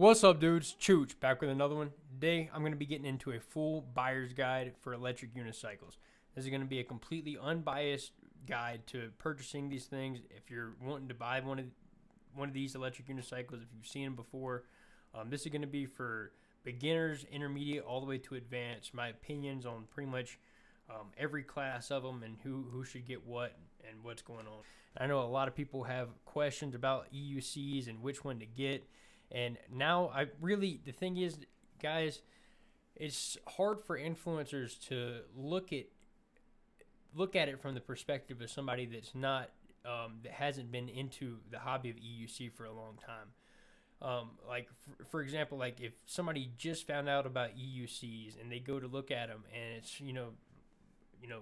What's up, dudes? Chooch back with another one. Today, I'm going to be getting into a full buyer's guide for electric unicycles. This is going to be a completely unbiased guide to purchasing these things. If you're wanting to buy one of one of these electric unicycles, if you've seen them before, um, this is going to be for beginners, intermediate, all the way to advanced. My opinions on pretty much um, every class of them and who who should get what and what's going on. I know a lot of people have questions about EUCs and which one to get and now I really the thing is, guys, it's hard for influencers to look at look at it from the perspective of somebody that's not um, that hasn't been into the hobby of EUC for a long time. Um, like for, for, example, like if somebody just found out about EUCs and they go to look at them and it's you know, you know,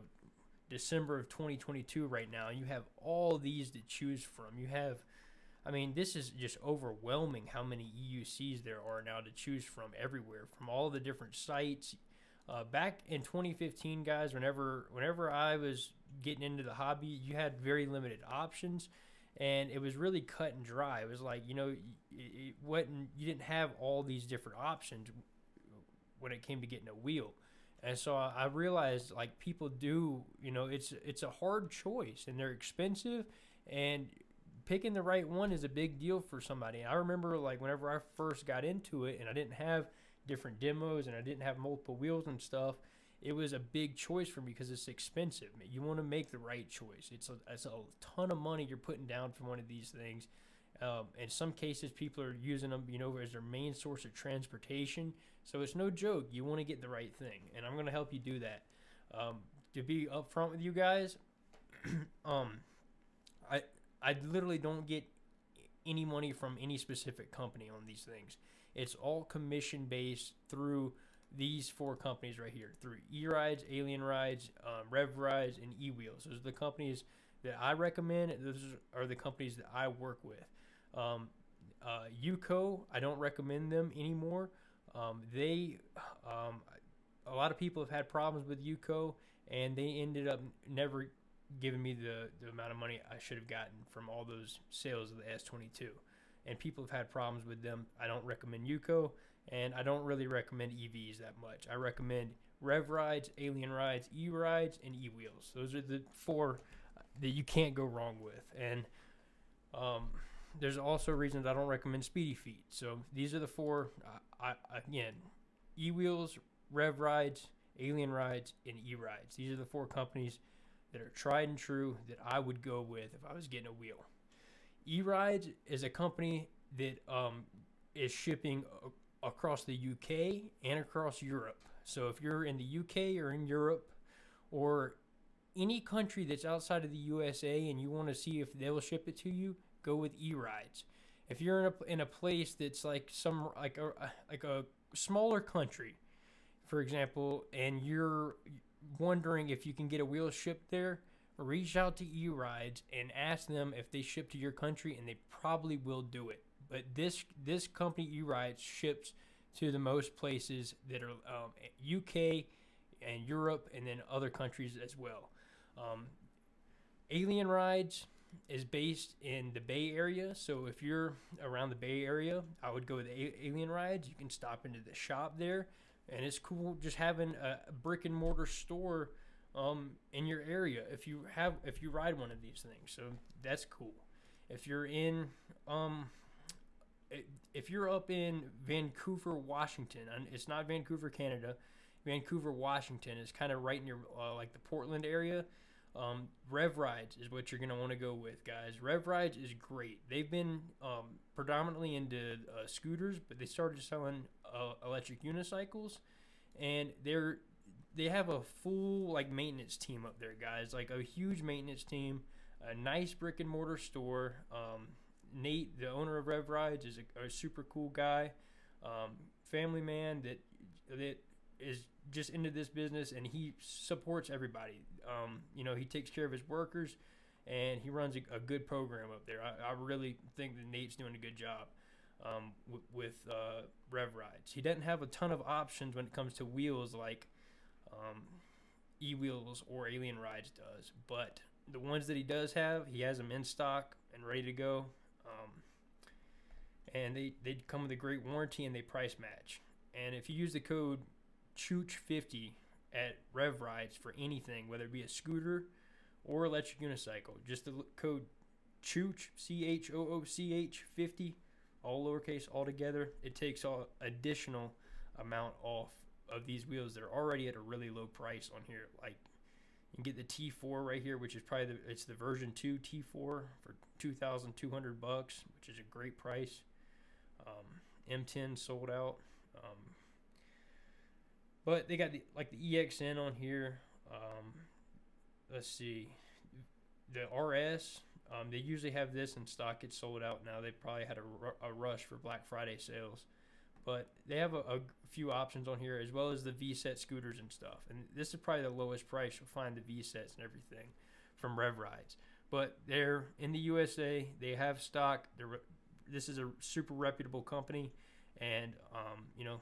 December of 2022 right now, you have all these to choose from. You have I mean, this is just overwhelming how many EUCs there are now to choose from everywhere, from all the different sites. Uh, back in 2015, guys, whenever whenever I was getting into the hobby, you had very limited options, and it was really cut and dry. It was like you know, it, it wasn't you didn't have all these different options when it came to getting a wheel. And so I realized like people do, you know, it's it's a hard choice and they're expensive and picking the right one is a big deal for somebody. I remember like whenever I first got into it and I didn't have different demos and I didn't have multiple wheels and stuff, it was a big choice for me because it's expensive. You want to make the right choice. It's a, it's a ton of money you're putting down for one of these things. Um, in some cases, people are using them, you know, as their main source of transportation. So it's no joke. You want to get the right thing, and I'm going to help you do that. Um, to be upfront with you guys, um, I literally don't get any money from any specific company on these things. It's all commission based through these four companies right here through E Rides, Alien Rides, um, Rev Rides, and E Wheels. Those are the companies that I recommend. Those are the companies that I work with. Um, uh, UCO, I don't recommend them anymore. Um, they, um, a lot of people have had problems with UCO, and they ended up never given me the, the amount of money I should have gotten from all those sales of the S22. And people have had problems with them. I don't recommend UCO, and I don't really recommend EVs that much. I recommend Rev Rides, Alien Rides, E Rides, and E Wheels. Those are the four that you can't go wrong with. And um, there's also reasons I don't recommend Speedy Feet. So these are the four. I, I, again, E Wheels, Rev Rides, Alien Rides, and E Rides. These are the four companies that are tried and true that I would go with if I was getting a wheel. E Rides is a company that um, is shipping across the UK and across Europe. So if you're in the UK or in Europe or any country that's outside of the USA and you want to see if they'll ship it to you, go with E Rides. If you're in a in a place that's like some like a like a smaller country, for example, and you're wondering if you can get a wheel shipped there, reach out to E Rides and ask them if they ship to your country, and they probably will do it. But this this company E Rides ships to the most places that are um, UK and Europe, and then other countries as well. Um, Alien Rides is based in the Bay Area, so if you're around the Bay Area, I would go with Alien Rides. You can stop into the shop there and it's cool just having a brick and mortar store um, in your area if you have if you ride one of these things. So that's cool. If you're in um, if you're up in Vancouver, Washington, and it's not Vancouver, Canada, Vancouver, Washington is kind of right near uh, like the Portland area. Um, Rev Rides is what you're going to want to go with, guys. Rev Rides is great. They've been um, predominantly into uh, scooters, but they started selling uh, electric unicycles, and they're they have a full like maintenance team up there, guys. Like a huge maintenance team, a nice brick and mortar store. Um, Nate, the owner of Rev Rides, is a, a super cool guy, um, family man that that is just into this business and he supports everybody. Um, you know, he takes care of his workers and he runs a, a good program up there. I, I, really think that Nate's doing a good job um, w- with uh, Rev Rides. He doesn't have a ton of options when it comes to wheels like um, E Wheels or Alien Rides does, but the ones that he does have, he has them in stock and ready to go. Um, and they they come with a great warranty and they price match. And if you use the code CHOOCH50 at Rev Rides for anything, whether it be a scooter or electric unicycle, just the code CHOOCH C H O O C H 50, all lowercase, all together. It takes all additional amount off of these wheels that are already at a really low price on here. Like you can get the T4 right here, which is probably the it's the version two T4 for 2,200 bucks, which is a great price. Um, M10 sold out. Um, but they got the like the EXN on here. Um, let's see, the RS. Um, they usually have this in stock. It's sold out now. They probably had a, a rush for Black Friday sales, but they have a, a few options on here as well as the Vsett scooters and stuff. And this is probably the lowest price you'll find the Vsetts and everything from Rev Rides. But they're in the USA. They have stock. This is a super reputable company, and um, you know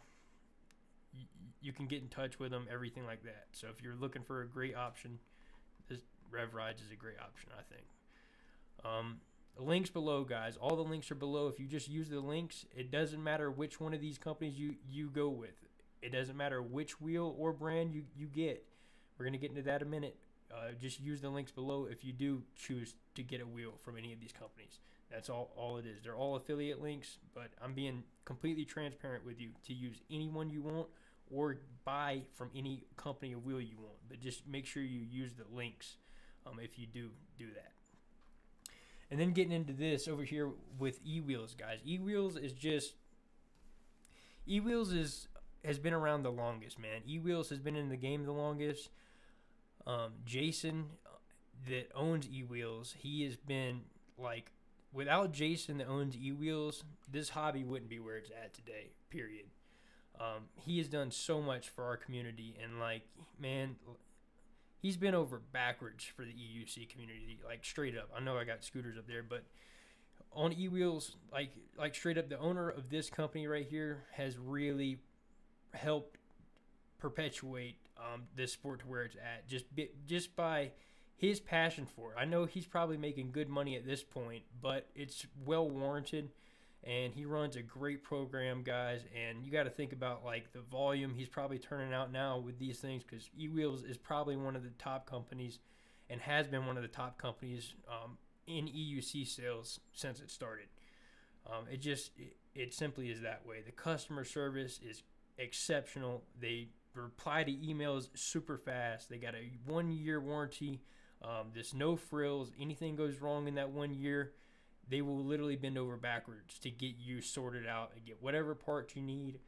y- you can get in touch with them, everything like that. So if you're looking for a great option, this Rev Rides is a great option, I think. Um, links below, guys. All the links are below. If you just use the links, it doesn't matter which one of these companies you you go with. It doesn't matter which wheel or brand you you get. We're gonna get into that in a minute. Uh, just use the links below if you do choose to get a wheel from any of these companies. That's all, all it is. They're all affiliate links, but I'm being completely transparent with you to use any one you want or buy from any company of wheel you want. But just make sure you use the links um, if you do do that. And then getting into this over here with e-wheels, guys. E-wheels is just e-wheels is has been around the longest, man. E-wheels has been in the game the longest. Um, Jason that owns e-wheels, he has been like without Jason that owns e-wheels, this hobby wouldn't be where it's at today. Period. Um, he has done so much for our community, and like, man, he's been over backwards for the EUC community, like straight up. I know I got scooters up there, but on e-wheels, like like straight up, the owner of this company right here has really helped perpetuate um, this sport to where it's at. Just just by his passion for it. I know he's probably making good money at this point, but it's well warranted. And he runs a great program, guys. And you got to think about like the volume he's probably turning out now with these things because eWheels is probably one of the top companies and has been one of the top companies um, in EUC sales since it started. Um, it just it, it simply is that way. The customer service is exceptional. They reply to emails super fast. They got a one year warranty um, there's no frills. Anything goes wrong in that one year, they will literally bend over backwards to get you sorted out and get whatever parts you need,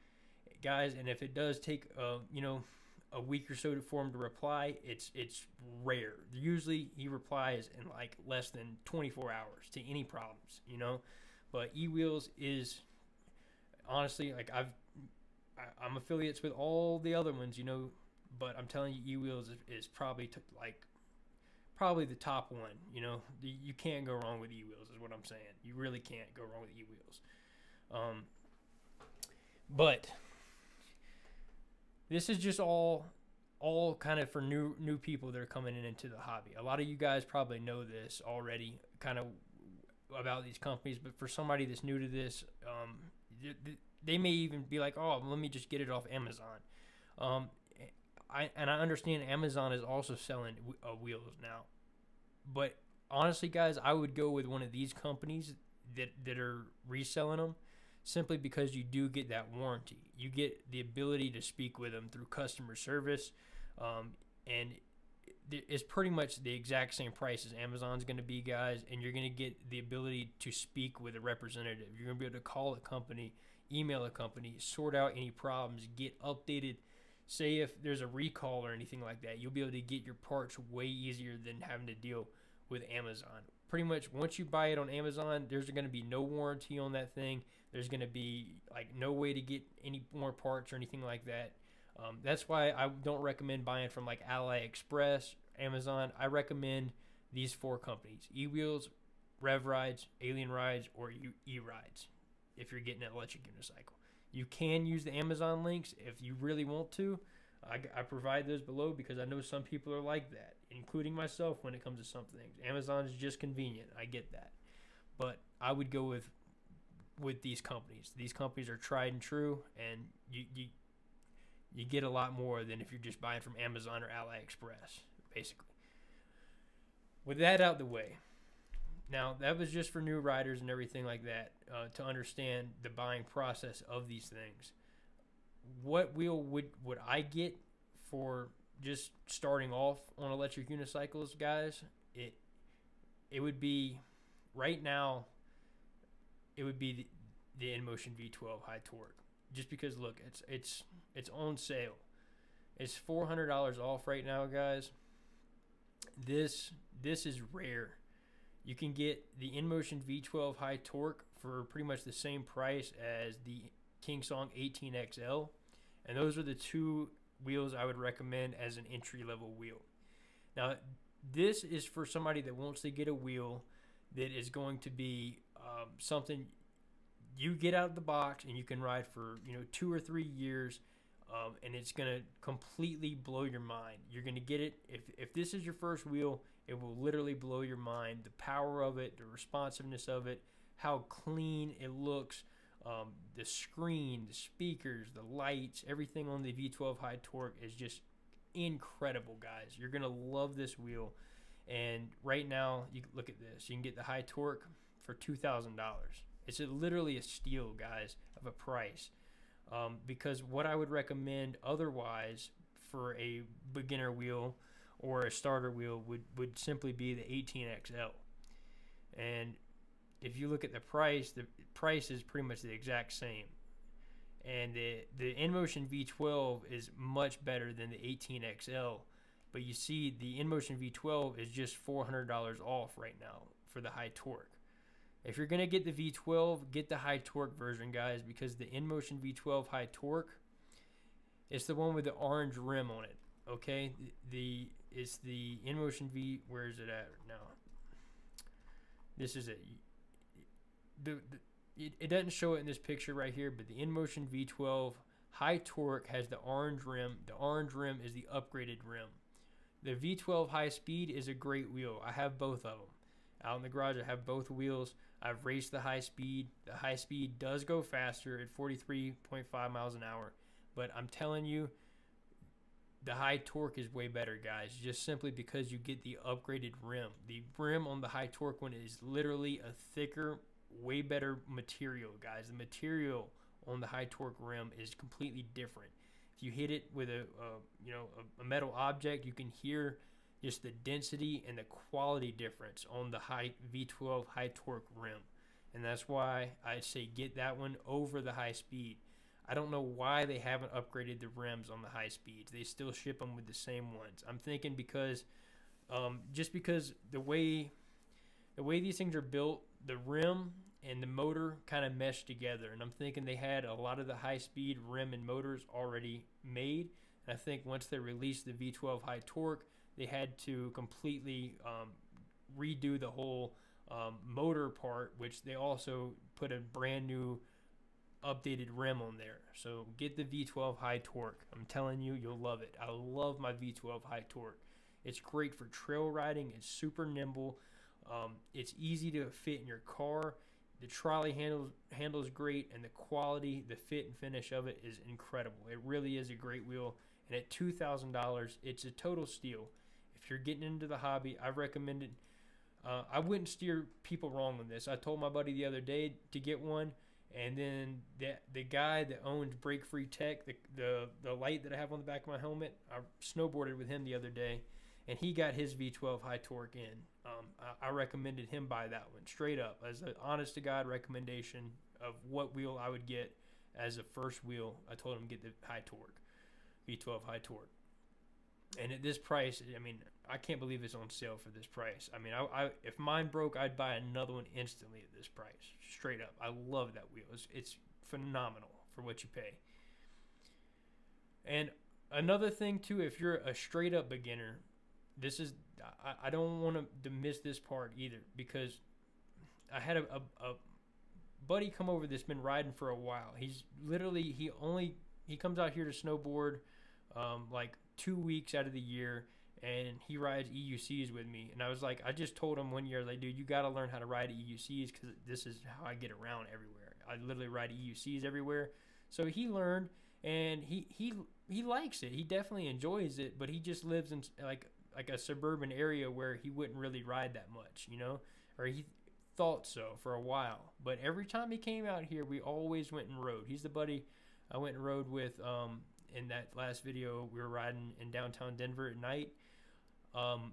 guys. And if it does take, uh, you know, a week or so for him to reply, it's it's rare. Usually he replies in like less than 24 hours to any problems, you know. But eWheels is honestly like I've I, I'm affiliates with all the other ones, you know. But I'm telling you, eWheels is, is probably t- like probably the top one. You know, you can't go wrong with e-wheels, is what I'm saying. You really can't go wrong with e-wheels. Um, but this is just all all kind of for new new people that are coming in into the hobby. A lot of you guys probably know this already, kind of about these companies. But for somebody that's new to this, um, they may even be like, "Oh, let me just get it off Amazon." Um, I and I understand Amazon is also selling uh, wheels now, but honestly, guys, I would go with one of these companies that that are reselling them, simply because you do get that warranty. You get the ability to speak with them through customer service, um, and it's pretty much the exact same price as Amazon's going to be, guys. And you're going to get the ability to speak with a representative. You're going to be able to call a company, email a company, sort out any problems, get updated say if there's a recall or anything like that, you'll be able to get your parts way easier than having to deal with Amazon. Pretty much once you buy it on Amazon, there's going to be no warranty on that thing. There's going to be like no way to get any more parts or anything like that. Um, that's why I don't recommend buying from like AliExpress, Amazon. I recommend these four companies: eWheels, Rev Rides, Alien Rides, or E Rides. If you're getting an electric unicycle. You can use the Amazon links if you really want to. I, I, provide those below because I know some people are like that, including myself when it comes to some things. Amazon is just convenient. I get that. But I would go with with these companies. These companies are tried and true, and you you you get a lot more than if you're just buying from Amazon or AliExpress, basically. With that out the way, now that was just for new riders and everything like that uh, to understand the buying process of these things. What wheel would would I get for just starting off on electric unicycles, guys? It it would be right now. It would be the, the InMotion V12 high torque, just because look, it's it's it's on sale. It's four hundred dollars off right now, guys. This this is rare. You can get the InMotion V12 high torque for pretty much the same price as the Kingsong 18XL, and those are the two wheels I would recommend as an entry level wheel. Now, this is for somebody that wants to get a wheel that is going to be um, something you get out of the box and you can ride for you know two or three years um, and it's going to completely blow your mind. You're going to get it. If, if this is your first wheel it will literally blow your mind. The power of it the responsiveness of it how clean it looks um, the screen the speakers the lights everything on the v12 high torque is just incredible guys. You're going to love this wheel. And right now you look at this. You can get the high torque for $2000 it's literally a steal, guys, of a price. Um, because what I would recommend otherwise for a beginner wheel or a starter wheel would, would simply be the 18XL. And if you look at the price, the price is pretty much the exact same. And the, the InMotion V12 is much better than the 18XL. But you see, the InMotion V12 is just $400 off right now for the high torque. If you're going to get the V12, get the high torque version, guys, because the InMotion V12 high torque, it's the one with the orange rim on it. Okay, the, it's the InMotion V. Where is it at now? This is it. The, the it, it doesn't show it in this picture right here, but the InMotion V12 high torque has the orange rim. The orange rim is the upgraded rim. The V12 high speed is a great wheel. I have both of them out in the garage. I have both wheels. I've raced the high speed. The high speed does go faster at 43.5 miles an hour, but I'm telling you, the high torque is way better, guys, just simply because you get the upgraded rim. The rim on the high torque one is literally a thicker, way better material, guys. The material on the high torque rim is completely different. If you hit it with a, a you know a, a metal object, you can hear just the density and the quality difference on the high V12 high torque rim. And that's why I say get that one over the high speed. I don't know why they haven't upgraded the rims on the high speeds. They still ship them with the same ones. I'm thinking because um, just because the way the way these things are built, the rim and the motor kind of mesh together. And I'm thinking they had a lot of the high speed rim and motors already made. And I think once they released the V12 high torque, they had to completely um, redo the whole um, motor part, which they also put a brand new updated rim on there. So get the V12 high torque. I'm telling you, you'll love it. I love my V12 high torque. It's great for trail riding. It's super nimble. Um, it's easy to fit in your car. The trolley handles handles great, and the quality, the fit and finish of it is incredible. It really is a great wheel. And at two thousand dollars, it's a total steal if you're getting into the hobby, I recommend it. Uh, I wouldn't steer people wrong on this. I told my buddy the other day to get one, and then the the guy that owns Break Free Tech, the the the light that I have on the back of my helmet, I snowboarded with him the other day, and he got his V12 high torque in. Um, I, I recommended him buy that one straight up as an honest to god recommendation of what wheel I would get as a first wheel. I told him get the high torque, V12 high torque and at this price, I mean, I can't believe it's on sale for this price. I mean, I, I, if mine broke, I'd buy another one instantly at this price, straight up. I love that wheel. It's, it's phenomenal for what you pay. And another thing too, if you're a straight up beginner, this is I, I don't want to miss this part either because I had a, a, a buddy come over that's been riding for a while. He's literally he only he comes out here to snowboard um, like two weeks out of the year and he rides EUCs with me. And I was like, I just told him one year, like, dude, you got to learn how to ride EUCs because this is how I get around everywhere. I literally ride EUCs everywhere. So he learned, and he he he likes it. He definitely enjoys it, but he just lives in like like a suburban area where he wouldn't really ride that much, you know, or he thought so for a while. But every time he came out here, we always went and rode. He's the buddy I went and rode with um, in that last video. We were riding in downtown Denver at night. Um,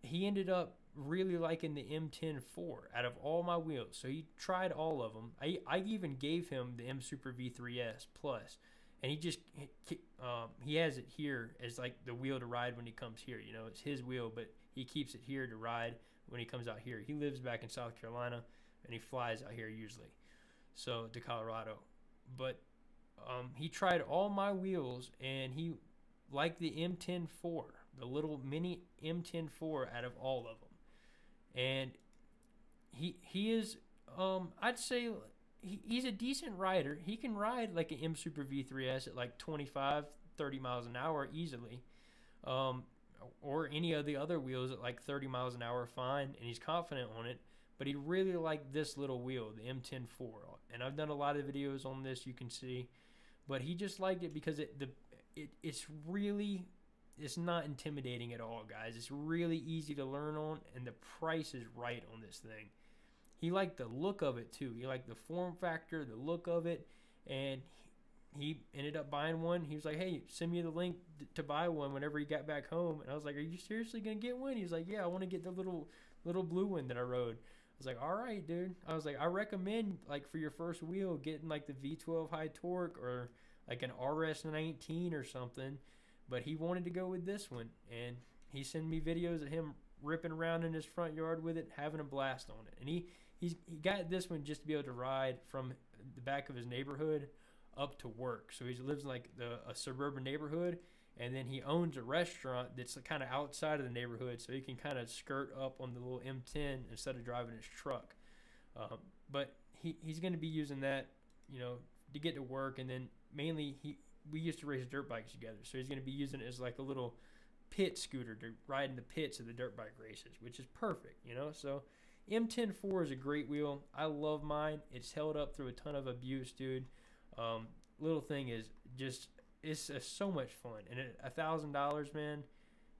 he ended up really liking the M10 4 out of all my wheels. So he tried all of them. I, I even gave him the M Super V3S Plus, and he just um, he has it here as like the wheel to ride when he comes here. You know, it's his wheel, but he keeps it here to ride when he comes out here. He lives back in South Carolina, and he flies out here usually, so to Colorado. But um, he tried all my wheels, and he liked the M10 4, the little mini M10 4 out of all of them and he he is um I'd say he, he's a decent rider. He can ride like an M Super V3S at like 25, 30 miles an hour easily. Um, or any of the other wheels at like 30 miles an hour fine and he's confident on it but he really liked this little wheel the m104 and i've done a lot of videos on this you can see but he just liked it because it the it, it's really it's not intimidating at all, guys. It's really easy to learn on, and the price is right on this thing. He liked the look of it too. He liked the form factor, the look of it, and he ended up buying one. He was like, "Hey, send me the link to buy one whenever he got back home." And I was like, "Are you seriously gonna get one?" He's like, "Yeah, I want to get the little little blue one that I rode." I was like, "All right, dude." I was like, "I recommend like for your first wheel getting like the V12 high torque or like an RS19 or something." But he wanted to go with this one, and he sent me videos of him ripping around in his front yard with it, having a blast on it. And he he's, he got this one just to be able to ride from the back of his neighborhood up to work. So he lives in like the a suburban neighborhood, and then he owns a restaurant that's kind of outside of the neighborhood, so he can kind of skirt up on the little M10 instead of driving his truck. Um, but he, he's going to be using that, you know, to get to work, and then mainly he we used to race dirt bikes together, so he's going to be using it as like a little pit scooter to ride in the pits of the dirt bike races, which is perfect, you know. So M104 is a great wheel. I love mine. It's held up through a ton of abuse, dude. Um, little thing is just it's so much fun, and a thousand dollars, man,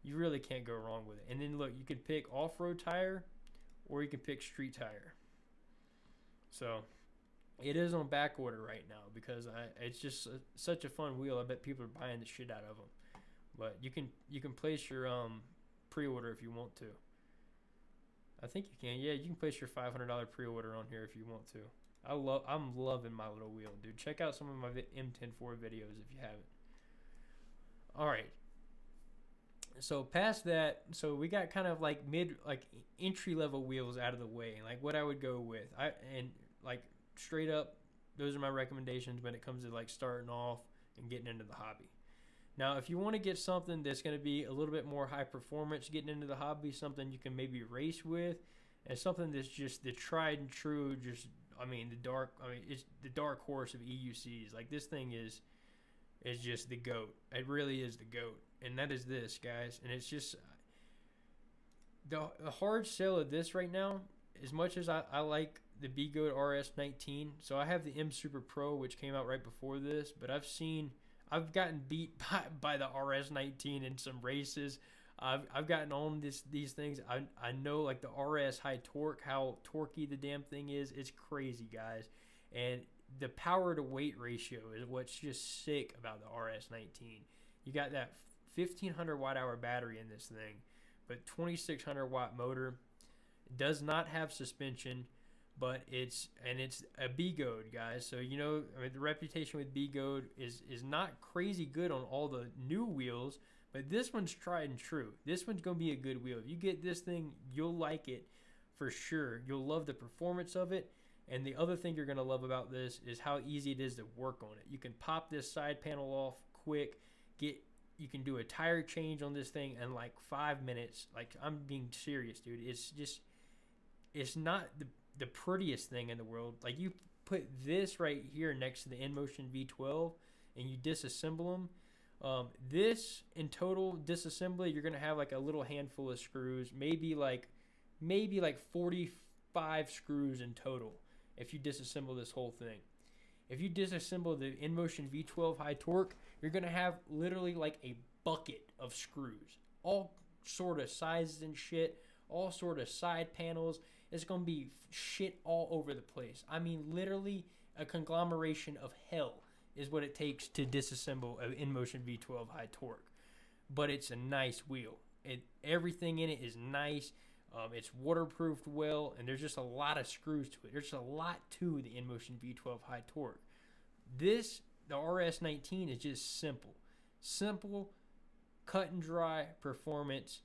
you really can't go wrong with it. And then look, you can pick off-road tire, or you can pick street tire. So it is on back order right now because I, it's just a, such a fun wheel. I bet people are buying the shit out of them. But you can you can place your um pre-order if you want to. I think you can. Yeah, you can place your five hundred dollar pre-order on here if you want to. I love I'm loving my little wheel, dude. Check out some of my M104 videos if you haven't. All right. So past that, so we got kind of like mid like entry level wheels out of the way, like what I would go with. I and like straight up, those are my recommendations when it comes to like starting off and getting into the hobby. Now, if you want to get something that's going to be a little bit more high performance getting into the hobby, something you can maybe race with, and something that's just the tried and true, just I mean the dark, I mean it's the dark horse of EUCs. Like this thing is is just the goat. It really is the goat, and that is this, guys. And it's just the, the hard sell of this right now. As much as I, I like the Begode RS19. So I have the M Super Pro, which came out right before this, but I've seen, I've gotten beat by, by the RS19 in some races. I've, I've gotten on this these things. I, I know like the RS High Torque, how torquey the damn thing is. It's crazy, guys. And the power to weight ratio is what's just sick about the RS19. You got that 1500 watt hour battery in this thing, but 2600 watt motor. Does not have suspension but it's and it's a Begode, guys. So you know, I mean, the reputation with Begode is is not crazy good on all the new wheels, but this one's tried and true. This one's gonna be a good wheel. If you get this thing, you'll like it for sure. You'll love the performance of it. And the other thing you're gonna love about this is how easy it is to work on it. You can pop this side panel off quick, get you can do a tire change on this thing in like five minutes. Like I'm being serious, dude. It's just it's not the the prettiest thing in the world. Like you put this right here next to the InMotion V12 and you disassemble them. Um, this in total disassembly, you're gonna have like a little handful of screws, maybe like maybe like 45 screws in total. if you disassemble this whole thing. If you disassemble the InMotion V12 high torque, you're gonna have literally like a bucket of screws, all sort of sizes and shit, all sort of side panels. It's gonna be shit all over the place. I mean, literally a conglomeration of hell is what it takes to disassemble an InMotion V12 high torque. But it's a nice wheel. It everything in it is nice. Um, it's waterproofed well, and there's just a lot of screws to it. There's a lot to the InMotion V12 high torque. This, the RS19, is just simple. Simple, cut and dry performance,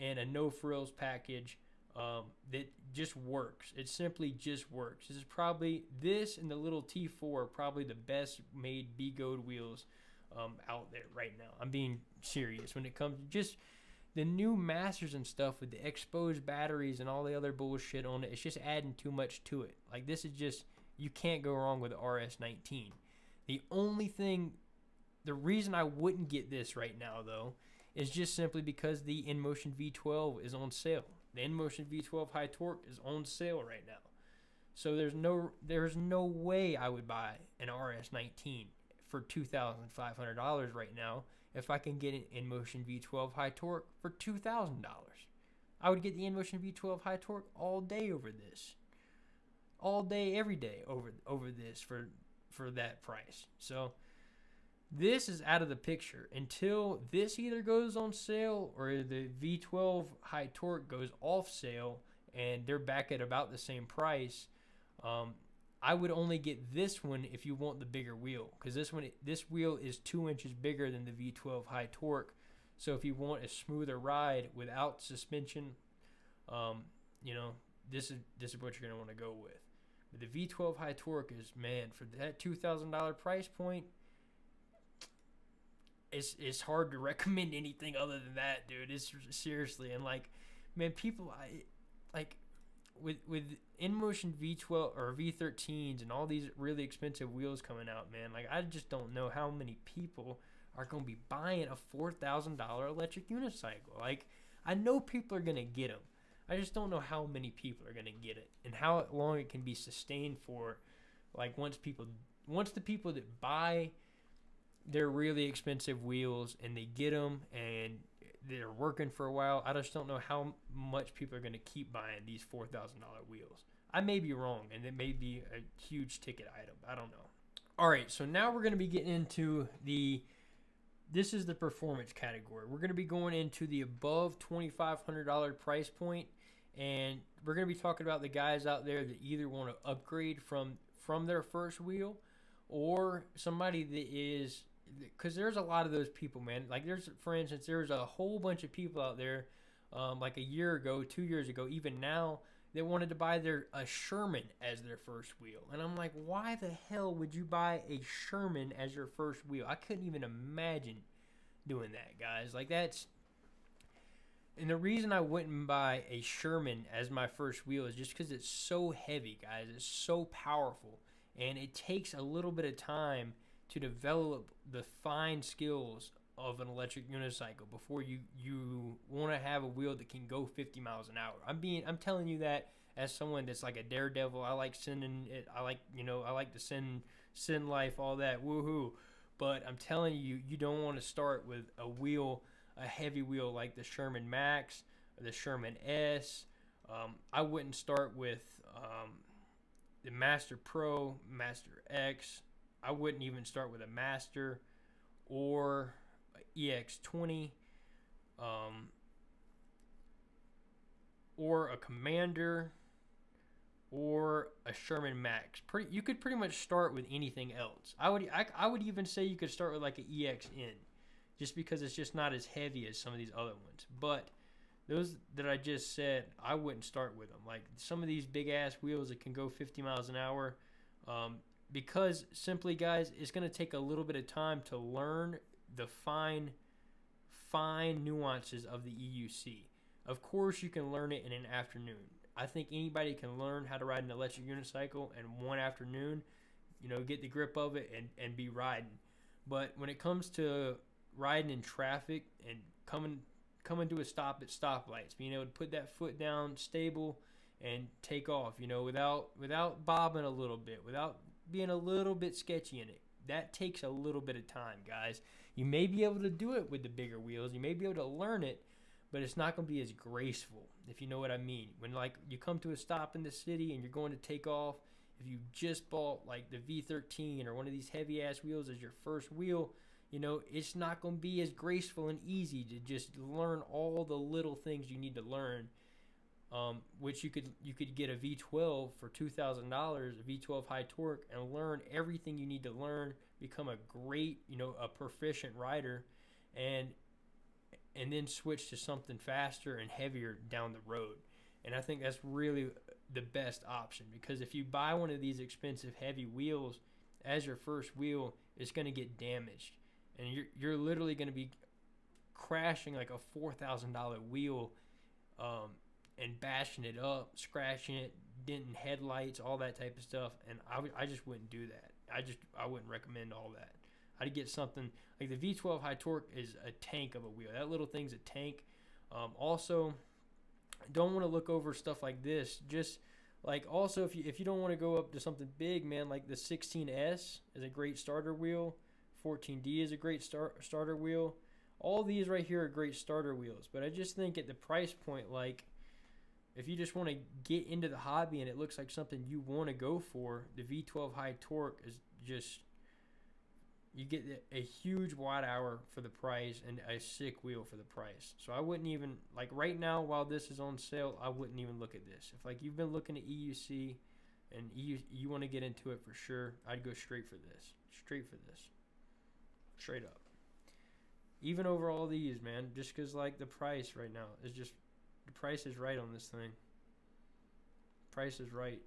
and a no frills package um, that just works. It simply just works. This is probably, this and the little T4 are probably the best made Begode wheels um, out there right now. I'm being serious when it comes to just the new masters and stuff with the exposed batteries and all the other bullshit on it, it's just adding too much to it. Like this is just you can't go wrong with the RS19. The only thing, the reason I wouldn't get this right now though, is just simply because the InMotion V12 is on sale. The InMotion V12 high torque is on sale right now. So there's no there's no way I would buy an RS19 for $2,500 right now if I can get an InMotion V12 high torque for $2,000. I would get the InMotion V12 high torque all day over this. All day, every day over over this for for that price. So this is out of the picture until this either goes on sale or the V12 high torque goes off sale and they're back at about the same price. Um, I would only get this one if you want the bigger wheel because this one this wheel is two inches bigger than the V12 high torque. So if you want a smoother ride without suspension, um, you know this is this is what you're gonna want to go with. But the V12 high torque is man for that two thousand dollar price point. It's it's hard to recommend anything other than that, dude. It's seriously and like, man, people I like with with InMotion V12 or V13s and all these really expensive wheels coming out, man, like I just don't know how many people are going to be buying a $4,000 electric unicycle. Like I know people are going to get them. I just don't know how many people are going to get it and how long it can be sustained for like once people once the people that buy their really expensive wheels and they get them and they're working for a while. I just don't know how much people are going to keep buying these four thousand dollar wheels. I may be wrong, and it may be a huge ticket item. I don't know. All right, so now we're going to be getting into the. This is the performance category. We're going to be going into the above twenty five hundred dollar price point, and we're going to be talking about the guys out there that either want to upgrade from from their first wheel, or somebody that is because there's a lot of those people, man. Like there's, for instance, there's a whole bunch of people out there, um, like a year ago, two years ago, even now, that wanted to buy their a Sherman as their first wheel, and I'm like, why the hell would you buy a Sherman as your first wheel? I couldn't even imagine doing that, guys. Like that's. And the reason I wouldn't buy a Sherman as my first wheel is just because it's so heavy, guys. It's so powerful. And it takes a little bit of time to develop the fine skills of an electric unicycle before you you want to have a wheel that can go 50 miles an hour. I'm being I'm telling you that as someone that's like a daredevil. I like sending it. I like you know I like to send send life all that woohoo. But I'm telling you, you don't want to start with a wheel, a heavy wheel like the Sherman Max, the Sherman S. Um, I wouldn't start with um, the Master Pro, Master X, I wouldn't even start with a Master or EX20 um, or a Commander or a Sherman Max. Pretty, you could pretty much start with anything else. I would I, I would even say you could start with like an EXN just because it's just not as heavy as some of these other ones. But those that I just said, I wouldn't start with them. Like some of these big ass wheels that can go 50 miles an hour, um, because simply guys it's going to take a little bit of time to learn the fine fine nuances of the EUC. Of course you can learn it in an afternoon. I think anybody can learn how to ride an electric unicycle in one afternoon, you know, get the grip of it and, and be riding. But when it comes to riding in traffic and coming coming to a stop at stoplights, being able to put that foot down stable and take off, you know, without without bobbing a little bit, without being a little bit sketchy in it. That takes a little bit of time, guys. You may be able to do it with the bigger wheels. You may be able to learn it, but it's not going to be as graceful, if you know what I mean. When like you come to a stop in the city and you're going to take off, if you just bought like the V13 or one of these heavy ass wheels as your first wheel, you know, it's not going to be as graceful and easy to just learn all the little things you need to learn. Um, which you could you could get a V12 for two thousand dollars, a V12 high torque, and learn everything you need to learn, become a great, you know, a proficient rider, and and then switch to something faster and heavier down the road. And I think that's really the best option because if you buy one of these expensive heavy wheels as your first wheel, it's going to get damaged. And you're, you're literally going to be crashing like a $4,000 wheel um, and bashing it up, scratching it, denting headlights, all that type of stuff. And I, I just wouldn't do that. I just I wouldn't recommend all that. I'd get something like the V12 high torque is a tank of a wheel. That little thing's a tank. Um, also, don't want to look over stuff like this. Just like also if you if you don't want to go up to something big, man, like the 16S is a great starter wheel. 14D is a great start starter wheel. All these right here are great starter wheels, but I just think at the price point, like if you just want to get into the hobby and it looks like something you want to go for, the V12 high torque is just you get a huge watt hour for the price and a sick wheel for the price. So I wouldn't even like right now while this is on sale, I wouldn't even look at this. If like you've been looking at EUC and you you want to get into it for sure, I'd go straight for this. Straight for this. Straight up. Even over all these, man, just cuz like the price right now is just price is right on this thing. Price is right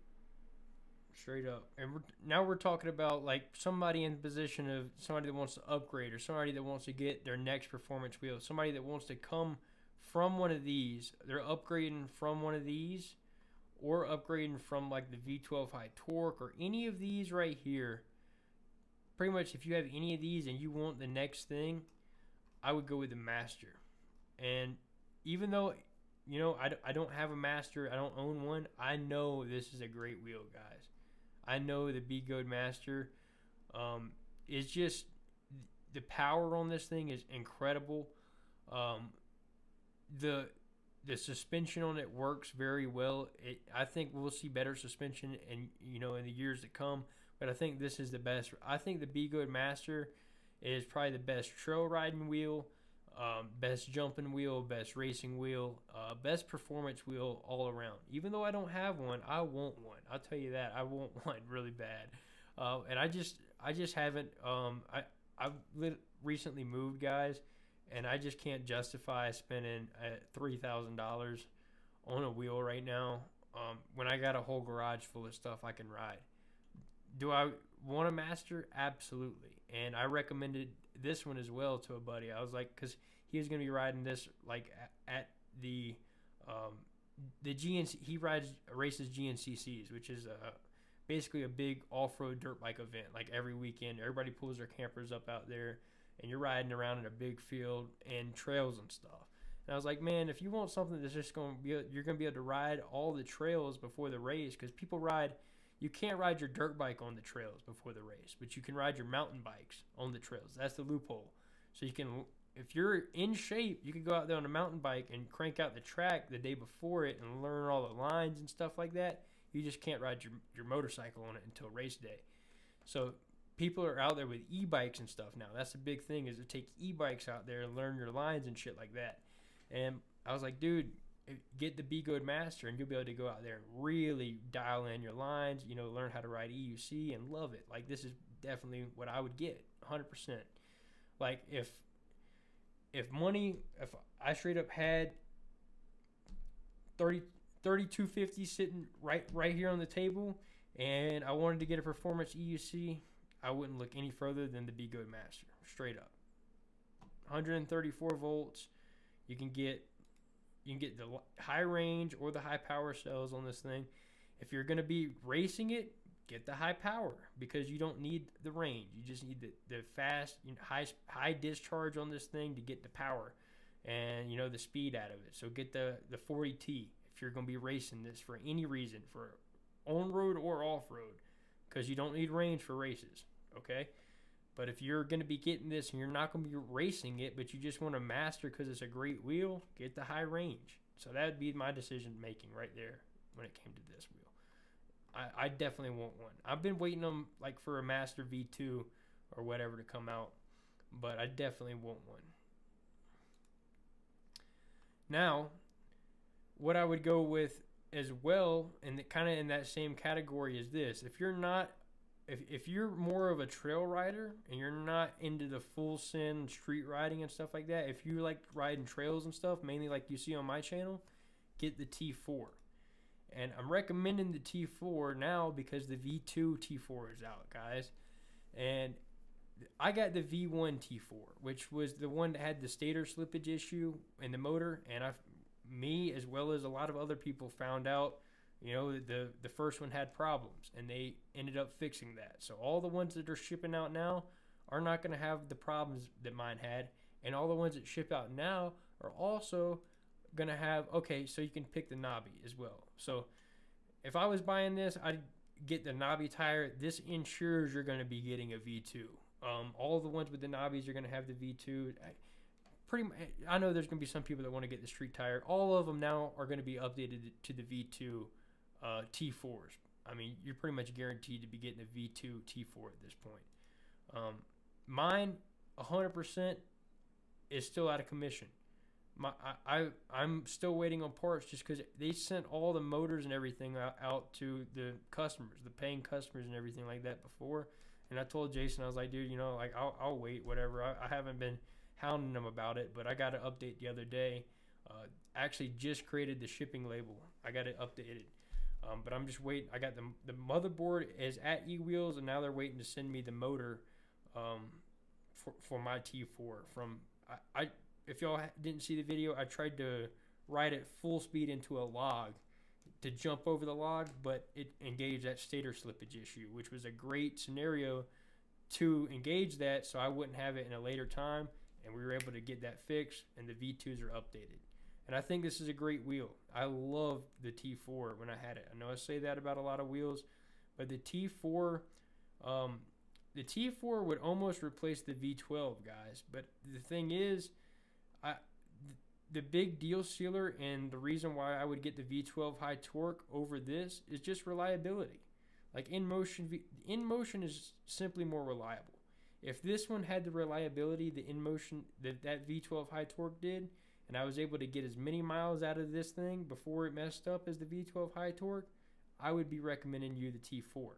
straight up. And we're, now we're talking about like somebody in the position of somebody that wants to upgrade or somebody that wants to get their next performance wheel, somebody that wants to come from one of these. They're upgrading from one of these or upgrading from like the V12 high torque or any of these right here. Pretty much if you have any of these and you want the next thing, I would go with the master. And even though you know, I, I don't have a master. I don't own one. I know this is a great wheel, guys. I know the Begode Master um, is just the power on this thing is incredible. Um, the the suspension on it works very well. It, I think we'll see better suspension and you know in the years to come. But I think this is the best. I think the Begode Master is probably the best trail riding wheel, um, best jumping wheel, best racing wheel, uh, best performance wheel all around. Even though I don't have one, I want one. I'll tell you that I want one really bad. Uh, and I just I just haven't. Um, I I've recently moved, guys, and I just can't justify spending uh, three thousand dollars on a wheel right now. Um, when I got a whole garage full of stuff I can ride. Do I want a master? Absolutely. And I recommended this one as well to a buddy. I was like, because he was going to be riding this like at, at the um, the GNC. He rides races GNCCs, which is a basically a big off-road dirt bike event. Like every weekend, everybody pulls their campers up out there, and you're riding around in a big field and trails and stuff. And I was like, man, if you want something that's just going to be, you're going to be able to ride all the trails before the race because people ride you can't ride your dirt bike on the trails before the race, but you can ride your mountain bikes on the trails. That's the loophole. So you can, if you're in shape, you can go out there on a mountain bike and crank out the track the day before it and learn all the lines and stuff like that. You just can't ride your, your motorcycle on it until race day. So people are out there with e-bikes and stuff now. That's the big thing is to take e-bikes out there and learn your lines and shit like that. And I was like, dude, get the Begode Master, and you'll be able to go out there and really dial in your lines. You know, learn how to write EUC and love it. Like this is definitely what I would get, hundred percent. Like if if money, if I straight up had 30, 3250 sitting right right here on the table, and I wanted to get a performance EUC, I wouldn't look any further than the Begode Master, straight up. 134 volts. You can get you can get the high range or the high power cells on this thing. If you're going to be racing it, get the high power because you don't need the range. You just need the, the fast, you know, high high discharge on this thing to get the power and you know the speed out of it. So get the the 40T. If you're going to be racing this for any reason, for on road or off road, because you don't need range for races. Okay. But if you're going to be getting this and you're not going to be racing it, but you just want to master because it's a great wheel, get the high range. So that would be my decision making right there when it came to this wheel. I, I definitely want one. I've been waiting on like for a Master V2 or whatever to come out, but I definitely want one. Now, what I would go with as well, and kind of in that same category is this: if you're not, if if you're more of a trail rider and you're not into the full sin street riding and stuff like that, if you like riding trails and stuff, mainly like you see on my channel, get the T4. And I'm recommending the T4 now because the V2 T4 is out, guys. And I got the V1 T4, which was the one that had the stator slippage issue in the motor, and I, me as well as a lot of other people found out, you know, the the first one had problems, and they ended up fixing that. So all the ones that are shipping out now are not going to have the problems that mine had, and all the ones that ship out now are also going to have okay. So you can pick the knobby as well. So if I was buying this, I'd get the knobby tire. This ensures you're going to be getting a V2 um, all the ones with the knobbies are going to have the V2. I, pretty, I know there's going to be some people that want to get the street tire. All of them now are going to be updated to the V2 uh, T4s. I mean, you're pretty much guaranteed to be getting a V2 T4 at this point. Um, mine, 100% is still out of commission. My, I, I am still waiting on parts just because they sent all the motors and everything out, out to the customers, the paying customers and everything like that before. And I told Jason, I was like, dude, you know, like I'll, I'll wait, whatever. I, I haven't been hounding them about it, but I got an update the other day. Uh, actually, just created the shipping label. I got it updated. Um, but I'm just waiting. I got the the motherboard is at E Wheels, and now they're waiting to send me the motor um, for for my T4. From I, I if y'all didn't see the video, I tried to ride it full speed into a log to jump over the log, but it engaged that stator slippage issue, which was a great scenario to engage that so I wouldn't have it in a later time. And we were able to get that fixed, and the V2s are updated. And I think this is a great wheel. I love the T4 when I had it. I know I say that about a lot of wheels, but the T4, um, the T4 would almost replace the V12, guys. But the thing is, I the big deal sealer and the reason why I would get the V12 high torque over this is just reliability. Like InMotion, in motion is simply more reliable. If this one had the reliability the InMotion that that V12 high torque did, and I was able to get as many miles out of this thing before it messed up as the V12 high torque, I would be recommending you the T4.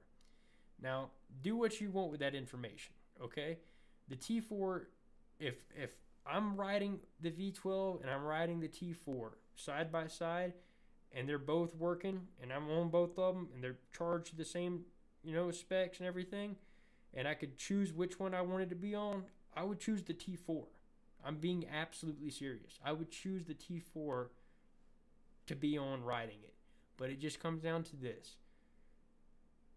Now, do what you want with that information, okay? The T4, if if I'm riding the V12 and I'm riding the T4 side by side, and they're both working, and I'm on both of them, and they're charged the same, you know, specs and everything, and I could choose which one I wanted to be on, I would choose the T4. I'm being absolutely serious. I would choose the T4 to be on riding it. But it just comes down to this.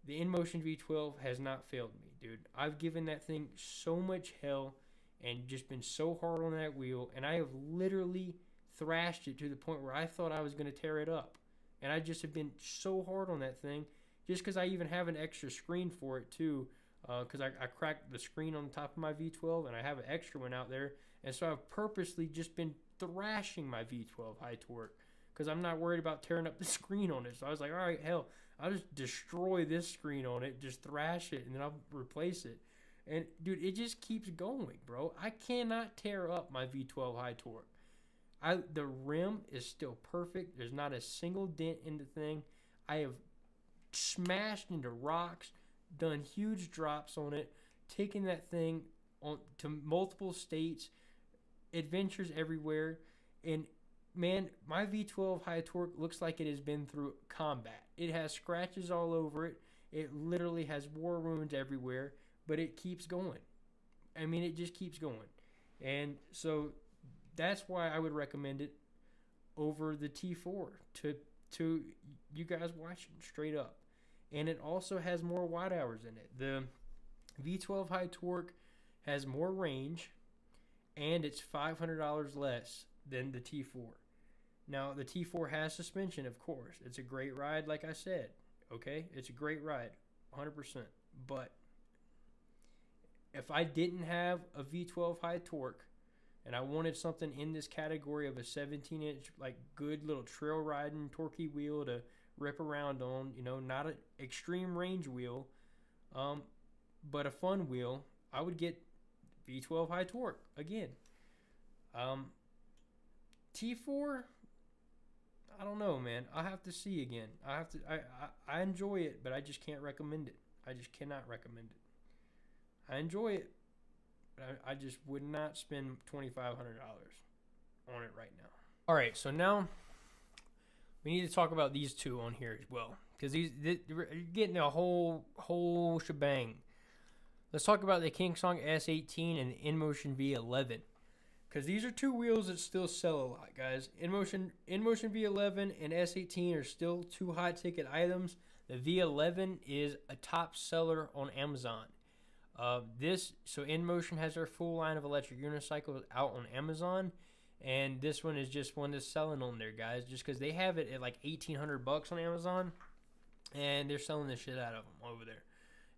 The InMotion V12 has not failed me, dude. I've given that thing so much hell and just been so hard on that wheel. And I have literally thrashed it to the point where I thought I was going to tear it up. And I just have been so hard on that thing just because I even have an extra screen for it too. Because uh, I, I cracked the screen on the top of my V12 and I have an extra one out there. And so I've purposely just been thrashing my V12 high torque because I'm not worried about tearing up the screen on it. So I was like, all right, hell, I'll just destroy this screen on it, just thrash it, and then I'll replace it. And dude, it just keeps going, bro. I cannot tear up my V12 high torque. I the rim is still perfect. There's not a single dent in the thing. I have smashed into rocks, done huge drops on it, taken that thing on to multiple states, adventures everywhere, and man, my V12 high torque looks like it has been through combat. It has scratches all over it. It literally has war wounds everywhere but it keeps going. I mean, it just keeps going. And so that's why I would recommend it over the T4 to to you guys watching straight up. And it also has more watt hours in it. The V12 high torque has more range and it's $500 less than the T4. Now, the T4 has suspension, of course. It's a great ride, like I said. Okay? It's a great ride, 100%. But if I didn't have a V12 high torque and I wanted something in this category of a 17 inch, like good little trail riding, torquey wheel to rip around on, you know, not an extreme range wheel, um, but a fun wheel, I would get V12 high torque again. Um, T4, I don't know, man. I have to see again. I have to. I, I I enjoy it, but I just can't recommend it. I just cannot recommend it. I enjoy it, but I, I just would not spend twenty five hundred dollars on it right now. All right, so now we need to talk about these two on here as well because these getting a whole whole shebang. Let's talk about the Kingsong S18 and the InMotion V11 because these are two wheels that still sell a lot, guys. InMotion InMotion V11 and S18 are still two high ticket items. The V11 is a top seller on Amazon. Uh, this so InMotion has their full line of electric unicycles out on Amazon, and this one is just one that's selling on there, guys. Just because they have it at like eighteen hundred bucks on Amazon, and they're selling the shit out of them over there.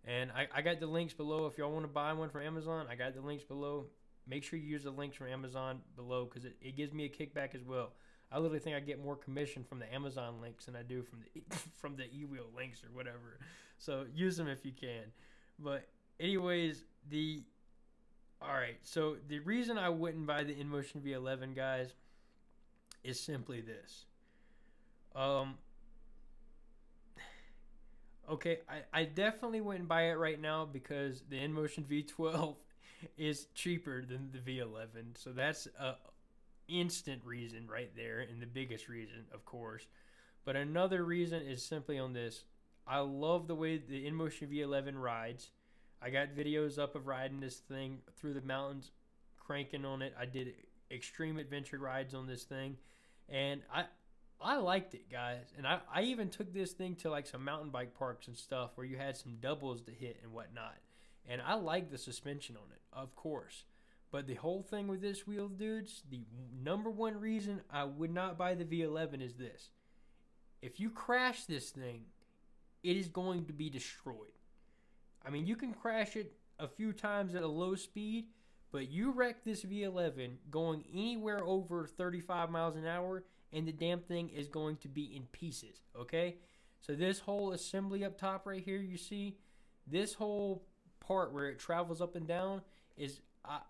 And I, I got the links below if y'all want to buy one from Amazon. I got the links below. Make sure you use the links from Amazon below because it, it gives me a kickback as well. I literally think I get more commission from the Amazon links than I do from the from the eWheel links or whatever. So use them if you can. But anyways, the all right. So the reason I wouldn't buy the InMotion V11 guys is simply this. Um, Okay, I, I definitely wouldn't buy it right now because the InMotion V12 is cheaper than the V11. So that's a instant reason right there and the biggest reason, of course. But another reason is simply on this. I love the way the InMotion V11 rides. I got videos up of riding this thing through the mountains, cranking on it. I did extreme adventure rides on this thing. And I I liked it, guys. And I, I even took this thing to like some mountain bike parks and stuff where you had some doubles to hit and whatnot. And I like the suspension on it, of course. But the whole thing with this wheel, dudes, the number one reason I would not buy the V11 is this. If you crash this thing, it is going to be destroyed. I mean, you can crash it a few times at a low speed, but you wreck this V11 going anywhere over 35 miles an hour, and the damn thing is going to be in pieces, okay? So this whole assembly up top right here, you see, this whole part where it travels up and down is uh,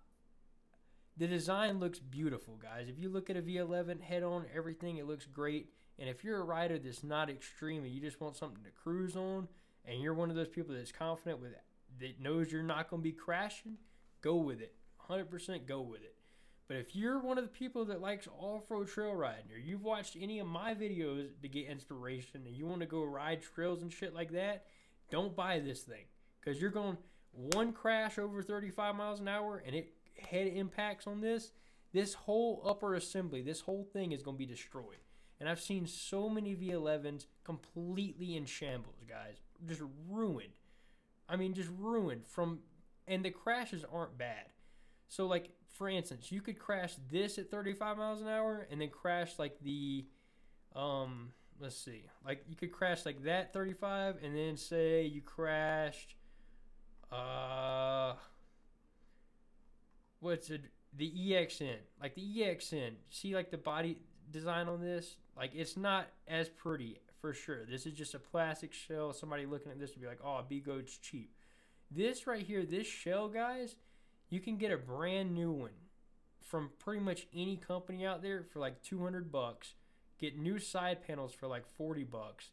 the design looks beautiful, guys. If you look at a V11 head on, everything it looks great. And if you're a rider that's not extreme and you just want something to cruise on, and you're one of those people that's confident with that knows you're not going to be crashing, go with it. 100% go with it. But if you're one of the people that likes off-road trail riding, or you've watched any of my videos to get inspiration, and you want to go ride trails and shit like that, don't buy this thing because you're going one crash over 35 miles an hour, and it head impacts on this. This whole upper assembly, this whole thing is going to be destroyed. And I've seen so many V11s completely in shambles, guys, just ruined. I mean, just ruined from, and the crashes aren't bad. So like for instance, you could crash this at 35 miles an hour and then crash like the um let's see. Like you could crash like that 35 and then say you crashed uh what's it the EXN. Like the EXN. See like the body design on this? Like it's not as pretty for sure. This is just a plastic shell. Somebody looking at this would be like, "Oh, Begode's cheap." This right here, this shell, guys, you can get a brand new one from pretty much any company out there for like 200 bucks. Get new side panels for like 40 bucks.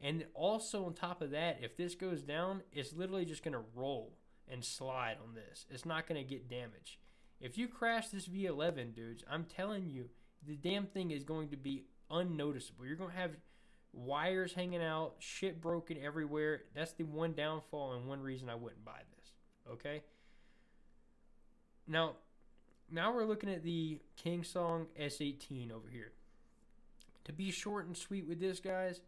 And also on top of that, if this goes down, it's literally just going to roll and slide on this. It's not going to get damaged. If you crash this V11, dudes, I'm telling you, the damn thing is going to be unnoticeable. You're going to have wires hanging out, shit broken everywhere. That's the one downfall and one reason I wouldn't buy this. Okay? Now, now we're looking at the Kingsong S18 over here. To be short and sweet with this, guys,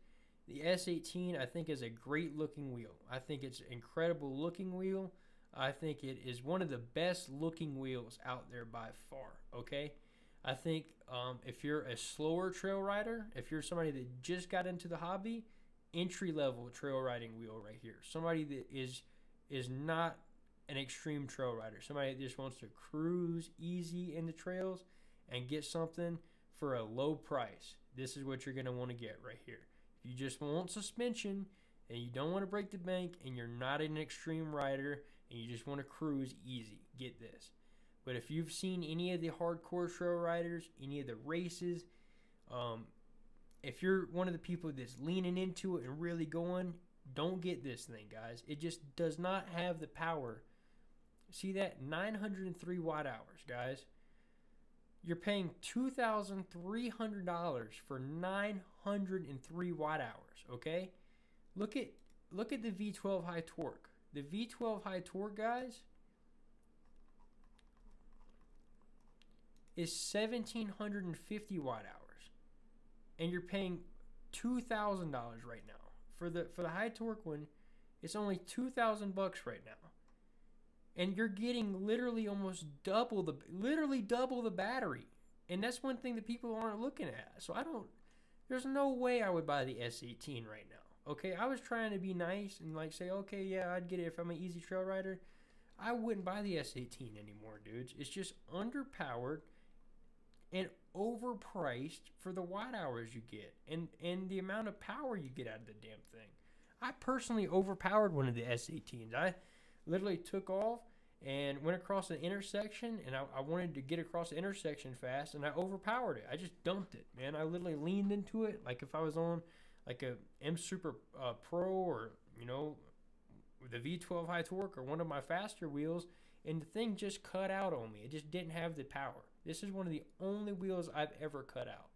the S18 I think is a great looking wheel. I think it's an incredible looking wheel. I think it is one of the best looking wheels out there by far, okay? I think um, if you're a slower trail rider, if you're somebody that just got into the hobby, entry level trail riding wheel right here. Somebody that is is not an extreme trail rider. Somebody that just wants to cruise easy in the trails and get something for a low price. This is what you're going to want to get right here. If you just want suspension and you don't want to break the bank and you're not an extreme rider and you just want to cruise easy, get this. But if you've seen any of the hardcore trail riders, any of the races, um, if you're one of the people that's leaning into it and really going, don't get this thing, guys. It just does not have the power. See that? 903 watt hours, guys. You're paying $2,300 for 903 watt hours, okay? Look at look at the V12 high torque. The V12 high torque, guys, is 1750 watt hours. And you're paying $2,000 right now. For the for the high torque one, it's only 2000 bucks right now. And you're getting literally almost double the literally double the battery. And that's one thing that people aren't looking at. So I don't there's no way I would buy the S18 right now. Okay, I was trying to be nice and like say, okay, yeah, I'd get it if I'm an easy trail rider. I wouldn't buy the S18 anymore, dudes. It's just underpowered and overpriced for the watt hours you get and and the amount of power you get out of the damn thing. I personally overpowered one of the S18s. I literally took off and went across an intersection and I, I, wanted to get across the intersection fast and I overpowered it. I just dumped it, man. I literally leaned into it like if I was on like a M Super uh, Pro or you know the V12 high torque or one of my faster wheels and the thing just cut out on me. It just didn't have the power. This is one of the only wheels I've ever cut out.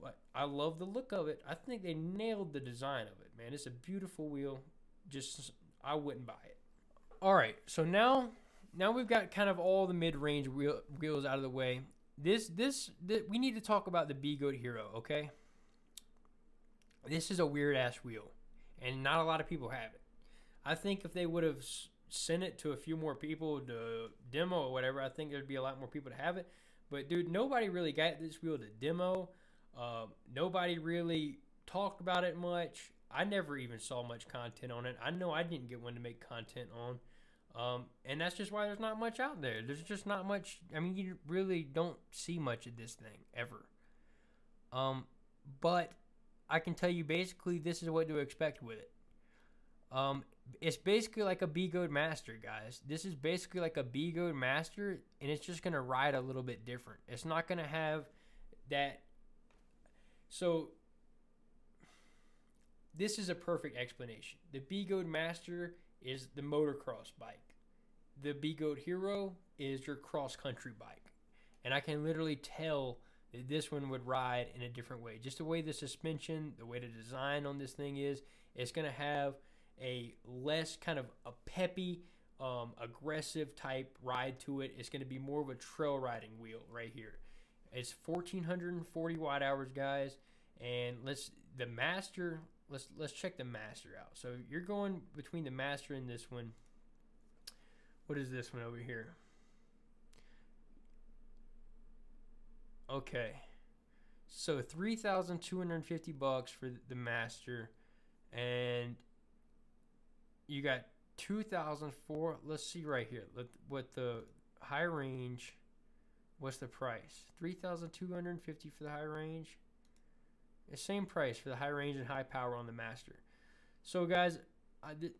But I love the look of it. I think they nailed the design of it, man. It's a beautiful wheel. Just I wouldn't buy it. All right, so now now we've got kind of all the mid-range wheel, wheels out of the way. This, this this we need to talk about the Begode Hero, okay? This is a weird ass wheel, and not a lot of people have it. I think if they would have sent it to a few more people to demo or whatever, I think there'd be a lot more people to have it. But dude, nobody really got this wheel to demo. Uh, nobody really talked about it much. I never even saw much content on it. I know I didn't get one to make content on. Um, and that's just why there's not much out there. There's just not much. I mean, you really don't see much of this thing ever. Um, but I can tell you basically this is what to expect with it. Um, it's basically like a Begode Master, guys. This is basically like a Begode Master, and it's just gonna ride a little bit different. It's not gonna have that. So this is a perfect explanation. The Begode Master is the motocross bike. The Begode Hero is your cross country bike, and I can literally tell that this one would ride in a different way. Just the way the suspension, the way the design on this thing is, it's gonna have a less kind of a peppy, um, aggressive type ride to it. It's going to be more of a trail riding wheel right here. It's 1440 watt hours, guys. And let's the master. Let's let's check the master out. So you're going between the master and this one. What is this one over here? Okay. So 3250 bucks for the master and you got 2004 let's see right here what the high range what's the price 3250 for the high range the same price for the high range and high power on the master. So guys I did,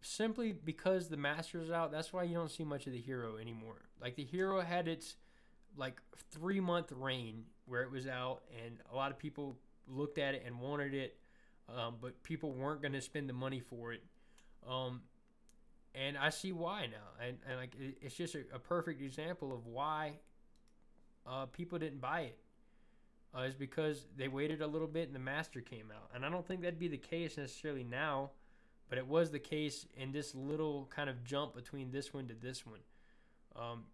simply because the master's out that's why you don't see much of the hero anymore. Like the hero had its like three month reign where it was out and a lot of people looked at it and wanted it um, but people weren't going to spend the money for it. Um, and I see why now, and, and like it, it's just a, a, perfect example of why uh, people didn't buy it. Uh, is because they waited a little bit and the master came out, and I don't think that'd be the case necessarily now, but it was the case in this little kind of jump between this one to this one. Um,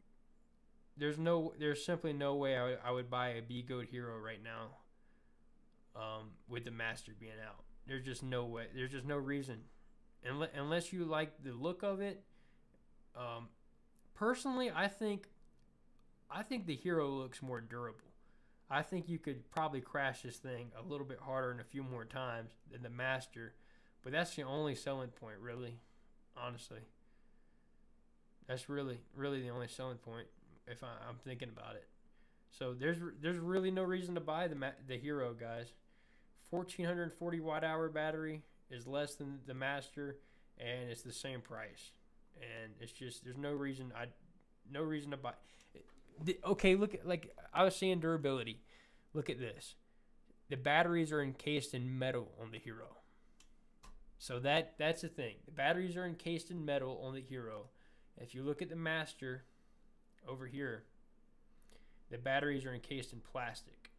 there's no, there's simply no way I would, I would buy a Begode Hero right now. Um, with the master being out, there's just no way. There's just no reason unless you like the look of it. Um, personally, I think I think the Hero looks more durable. I think you could probably crash this thing a little bit harder and a few more times than the Master, but that's the only selling point, really, honestly. That's really, really the only selling point if I, am thinking about it. So there's there's really no reason to buy the the Hero, guys. 1440 watt hour battery is less than the Master, and it's the same price. And it's just there's no reason I, no reason to buy. Okay, look at like I was saying durability. Look at this. The batteries are encased in metal on the Hero. So that that's the thing. The batteries are encased in metal on the Hero. If you look at the Master over here, the batteries are encased in plastic.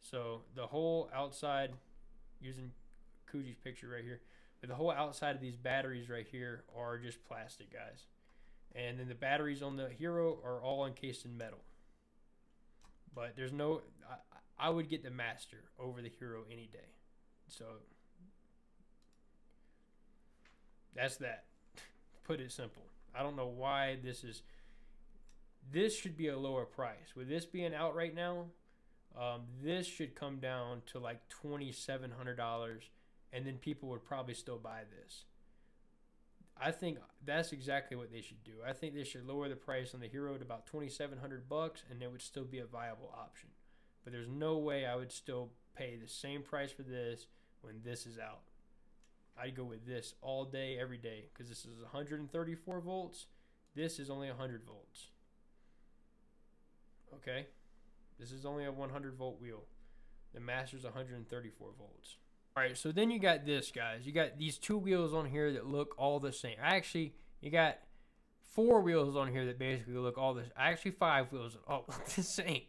So the whole outside, using Kuji's picture right here, but the whole outside of these batteries right here are just plastic, guys. And then the batteries on the Hero are all encased in metal. But there's no, I, I would get the Master over the Hero any day. So that's that. Put it simple. I don't know why this is this should be a lower price. With this being out right now, um, this should come down to like twenty seven hundred dollars, and then people would probably still buy this. I think that's exactly what they should do. I think they should lower the price on the Hero to about twenty seven hundred bucks, and it would still be a viable option. But there's no way I would still pay the same price for this when this is out. I'd go with this all day, every day, because this is 134 volts. This is only 100 volts. Okay? This is only a 100 volt wheel. The Master's 134 volts. All right, so then you got this, guys. You got these two wheels on here that look all the same. Actually, you got four wheels on here that basically look all this. Actually, five wheels all the same.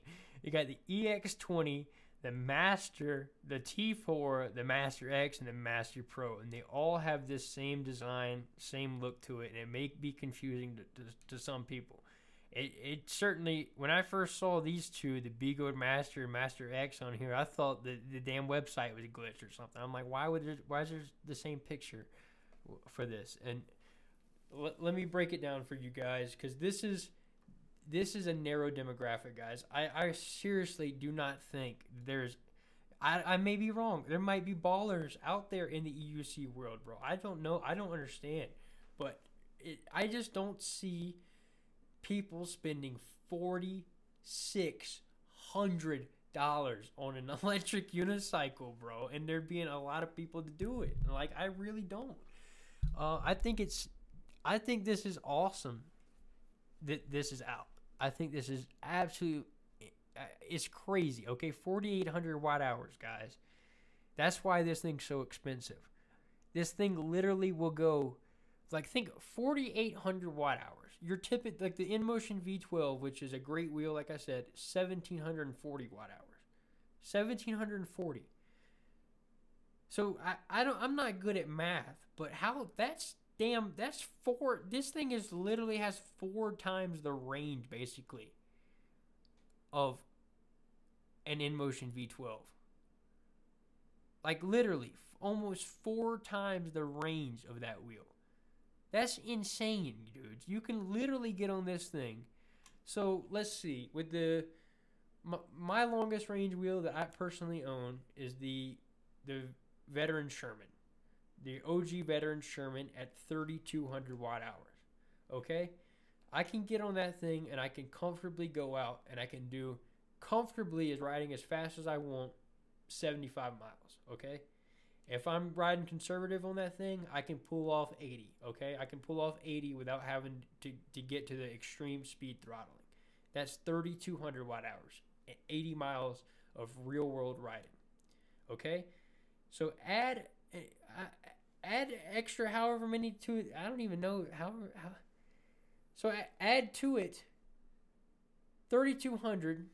You got the EX20, the Master, the T4, the Master X, and the Master Pro, and they all have this same design, same look to it, and it may be confusing to, to, to some people it, it certainly when I first saw these two, the Begode Master and Master X on here, I thought the the damn website was glitched or something. I'm like, why would there, why is there the same picture for this? And let, let me break it down for you guys because this is this is a narrow demographic, guys. I, I seriously do not think there's I, I may be wrong. There might be ballers out there in the EUC world, bro. I don't know. I don't understand. But it, I just don't see people spending forty six hundred dollars on an electric unicycle, bro, and there being a lot of people to do it. Like I really don't. Uh, I think it's, I think this is awesome. That this is out. I think this is absolute. Uh, it's crazy. Okay, forty eight hundred watt hours, guys. That's why this thing's so expensive. This thing literally will go, like think forty eight hundred watt hours your typical like the InMotion V12, which is a great wheel, like I said, 1740 watt hours. 1740. So I, I don't I'm not good at math, but how that's damn that's four this thing is literally has four times the range basically of an InMotion V12. Like literally almost four times the range of that wheel. That's insane, dude. You can literally get on this thing. So let's see. With the my, my longest range wheel that I personally own is the the Veteran Sherman, the OG Veteran Sherman at 3,200 watt hours. Okay, I can get on that thing and I can comfortably go out and I can do comfortably is riding as fast as I want, 75 miles. Okay. If I'm riding conservative on that thing, I can pull off 80. Okay, I can pull off 80 without having to, to get to the extreme speed throttling. That's 3,200 watt hours, and 80 miles of real world riding. Okay, so add uh, add extra however many to it. I don't even know how. how so add to it 3,200,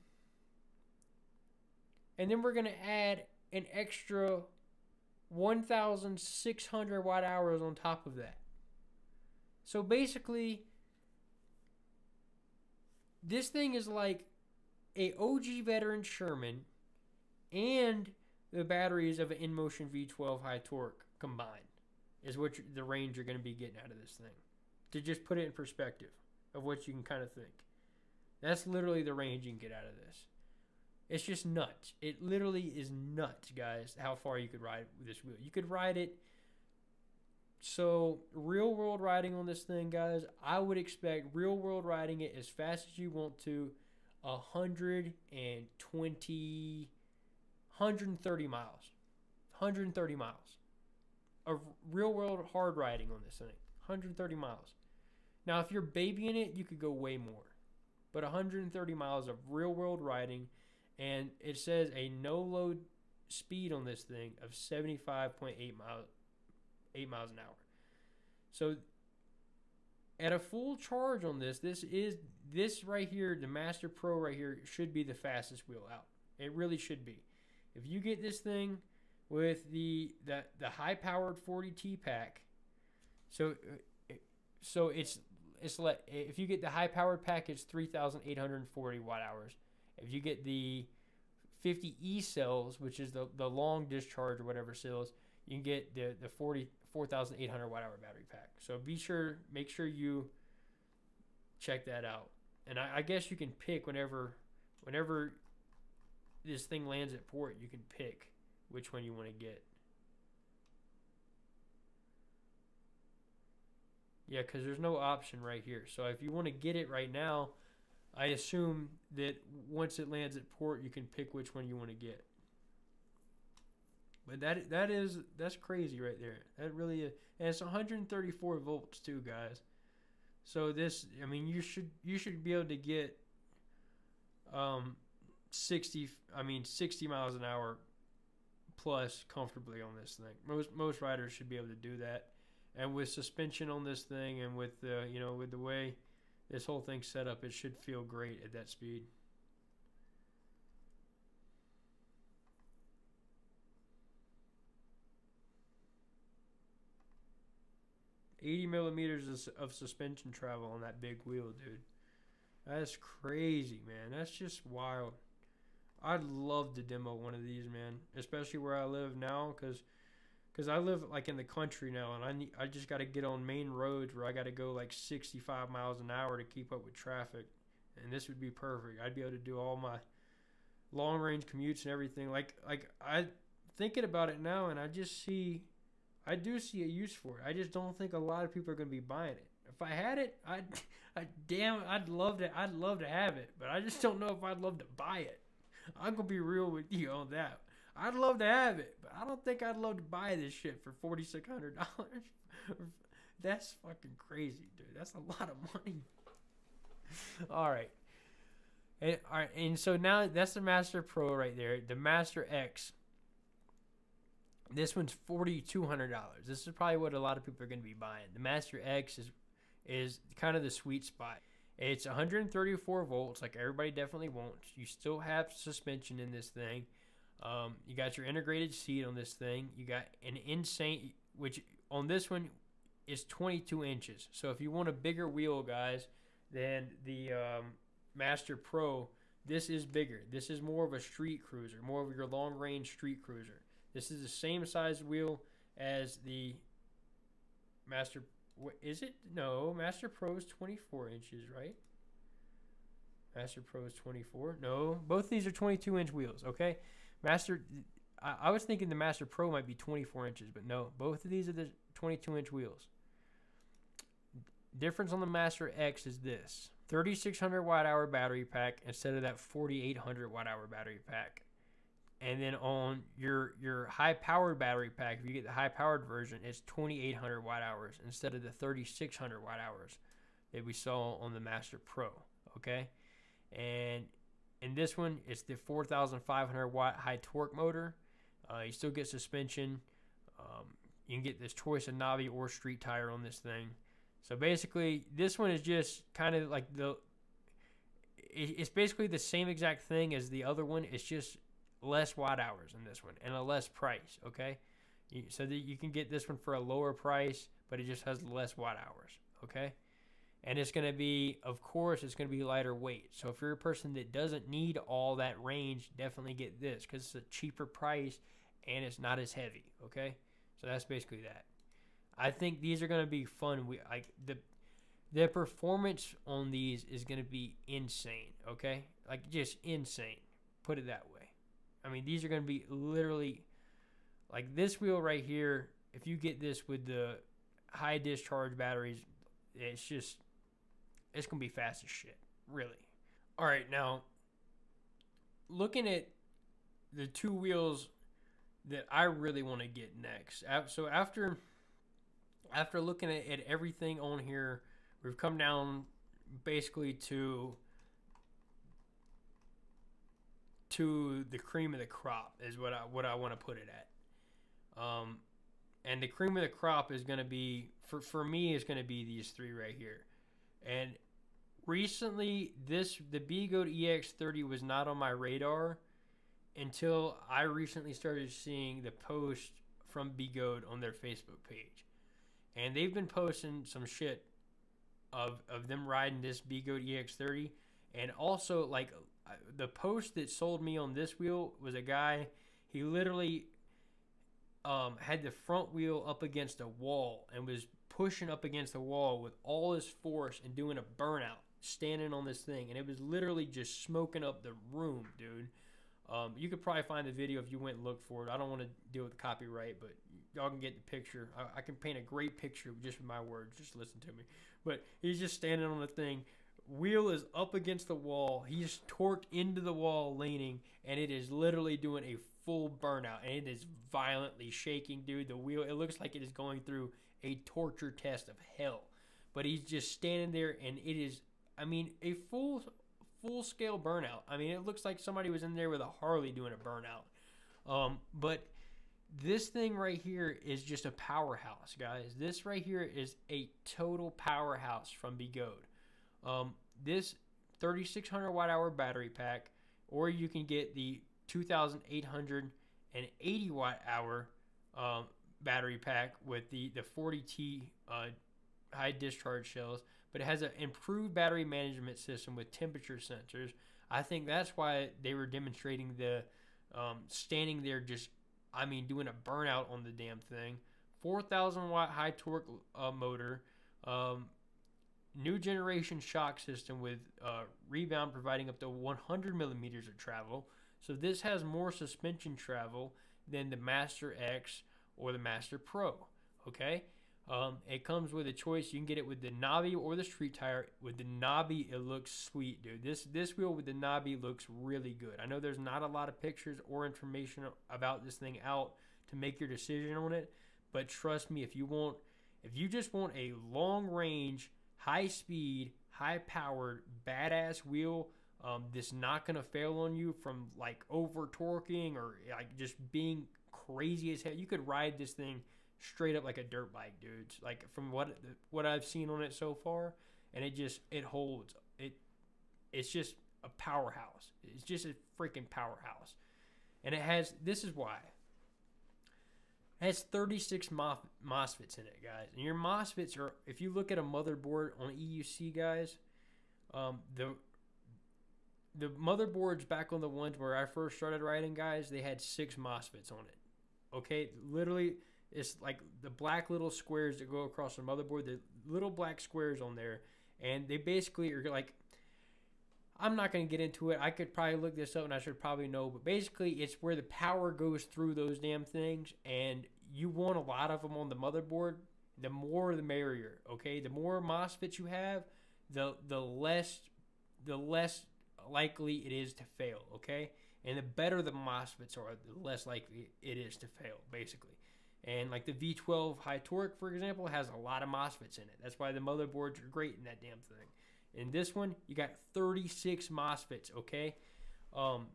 and then we're gonna add an extra 1,600 watt hours on top of that. So basically, this thing is like a OG veteran Sherman and the batteries of an InMotion V12 high torque combined is what the range you're going to be getting out of this thing. To just put it in perspective of what you can kind of think. That's literally the range you can get out of this. It's just nuts. It literally is nuts, guys, how far you could ride with this wheel. You could ride it. So, real world riding on this thing, guys, I would expect real world riding it as fast as you want to 120, 130 miles. 130 miles of real world hard riding on this thing. 130 miles. Now, if you're babying it, you could go way more. But 130 miles of real world riding, and it says a no load speed on this thing of 75.8 miles, 8 miles an hour. So, at a full charge on this, this is this right here, the Master Pro right here, should be the fastest wheel out. It really should be. If you get this thing with the the, the high powered 40T pack. So so it's it's like if you get the high powered pack, it's 3,840 watt hours. If you get the 50E cells, which is the, the long discharge or whatever cells, you can get the the 40 4,800 watt hour battery pack. So be sure, make sure you check that out. And I, I guess you can pick whenever whenever this thing lands at port, you can pick which one you want to get. Yeah, because there's no option right here. So if you want to get it right now, I assume that once it lands at port, you can pick which one you want to get. But that that is that's crazy right there. That really is, and it's 134 volts too, guys. So this, I mean, you should you should be able to get um 60, I mean 60 miles an hour plus comfortably on this thing. Most most riders should be able to do that. And with suspension on this thing, and with the you know with the way this whole thing set up, it should feel great at that speed. Eighty millimeters of suspension travel on that big wheel, dude. That's crazy, man. That's just wild. I'd love to demo one of these, man, especially where I live now, because because I live like in the country now, and I need, I just got to get on main roads where I got to go like 65 miles an hour to keep up with traffic, and this would be perfect. I'd be able to do all my long range commutes and everything. Like like I thinking about it now, and I just see, I do see a use for it. I just don't think a lot of people are gonna be buying it. If I had it, I'd, I damn, I'd love to, I'd love to have it, but I just don't know if I'd love to buy it. I'm gonna be real with you on that. I'd love to have it, but I don't think I'd love to buy this shit for forty six hundred dollars. That's fucking crazy, dude. That's a lot of money. all right. And, all right, and so now that's the Master Pro right there. The Master X. This one's forty two hundred dollars. This is probably what a lot of people are going to be buying. The Master X is is kind of the sweet spot. It's 134 volts, like everybody definitely wants. You still have suspension in this thing. Um, you got your integrated seat on this thing. You got an insane, which on this one is 22 inches. So if you want a bigger wheel, guys, than the um, Master Pro, this is bigger. This is more of a street cruiser, more of your long range street cruiser. This is the same size wheel as the Master what, is it? No, Master Pro is 24 inches, right? Master Pro is 24. No, both these are 22 inch wheels, okay? Master, I, I was thinking the Master Pro might be 24 inches, but no, both of these are the 22 inch wheels. Difference on the Master X is this 3600 watt hour battery pack instead of that 4800 watt hour battery pack. And then on your your high powered battery pack, if you get the high powered version, it's 2800 watt hours instead of the 3600 watt hours that we saw on the Master Pro. Okay, and in this one, it's the 4500 watt high torque motor. Uh, you still get suspension. Um, you can get this choice of knobby or street tire on this thing. So basically, this one is just kind of like the. It's basically the same exact thing as the other one. It's just less watt hours in this one and a less price, okay? So that you can get this one for a lower price, but it just has less watt hours, okay? And it's going to be, of course, it's going to be lighter weight. So if you're a person that doesn't need all that range, definitely get this because it's a cheaper price and it's not as heavy, okay? So that's basically that. I think these are going to be fun. We like the the performance on these is going to be insane. Okay, like just insane. Put it that way. I mean, these are going to be literally like this wheel right here. If you get this with the high discharge batteries, it's just it's to be fast as shit. Really. All right, now looking at the two wheels that I really want to get next. So after after looking at, at everything on here, we've come down basically to to the cream of the crop is what I what I want to put it at. Um, and the cream of the crop is going to be for for me is going to be these three right here. And recently, this the Begode EX30 was not on my radar until I recently started seeing the post from Begode on their Facebook page, and they've been posting some shit of of them riding this Begode EX30, and also like the post that sold me on this wheel was a guy. He literally um, had the front wheel up against a wall and was pushing up against the wall with all his force and doing a burnout, standing on this thing, and it was literally just smoking up the room, dude. Um, you could probably find the video if you went and looked for it. I don't want to deal with copyright, but y'all can get the picture. I, I, can paint a great picture just with my words. Just listen to me. But he's just standing on the thing. Wheel is up against the wall. He's torqued into the wall, leaning, and it is literally doing a full burnout, and it is violently shaking, dude. The wheel, it looks like it is going through a torture test of hell. But he's just standing there, and it is, I mean, a full full scale burnout. I mean, it looks like somebody was in there with a Harley doing a burnout. Um, but this thing right here is just a powerhouse, guys. This right here is a total powerhouse from Begode. Um, this 3600 watt hour battery pack, or you can get the 2880 watt hour um, battery pack with the the 40T uh, high discharge cells but it has an improved battery management system with temperature sensors. I think that's why they were demonstrating the um, standing there just, I mean, doing a burnout on the damn thing. 4,000 watt high torque uh, motor, um, new generation shock system with uh, rebound providing up to 100 millimeters of travel. So this has more suspension travel than the Master X or the Master Pro. Okay, um, it comes with a choice. You can get it with the knobby or the street tire. With the knobby, it looks sweet, dude. This this wheel with the knobby looks really good. I know there's not a lot of pictures or information about this thing out to make your decision on it, but trust me, if you want, if you just want a long range, high speed, high powered, badass wheel, um, that's not gonna fail on you from like over torquing or like just being crazy as hell. You could ride this thing straight up like a dirt bike, dudes. Like from what what I've seen on it so far, and it just it holds. It it's just a powerhouse. It's just a freaking powerhouse, and it has. This is why. It has 36 MOSFETs in it, guys. And your MOSFETs are, if you look at a motherboard on EUC, guys, um, the the motherboards back on the ones where I first started writing, guys, they had six MOSFETs on it. Okay, literally it's like the black little squares that go across the motherboard, the little black squares on there, and they basically are like. I'm not going to get into it. I could probably look this up and I should probably know, but basically, it's where the power goes through those damn things, and you want a lot of them on the motherboard. The more, the merrier. Okay, the more MOSFETs you have, the the less the less likely it is to fail. Okay, and the better the MOSFETs are, the less likely it is to fail. Basically, and like the V12 high torque, for example, has a lot of MOSFETs in it. That's why the motherboards are great in that damn thing. In this one, you got 36 MOSFETs, okay? Um,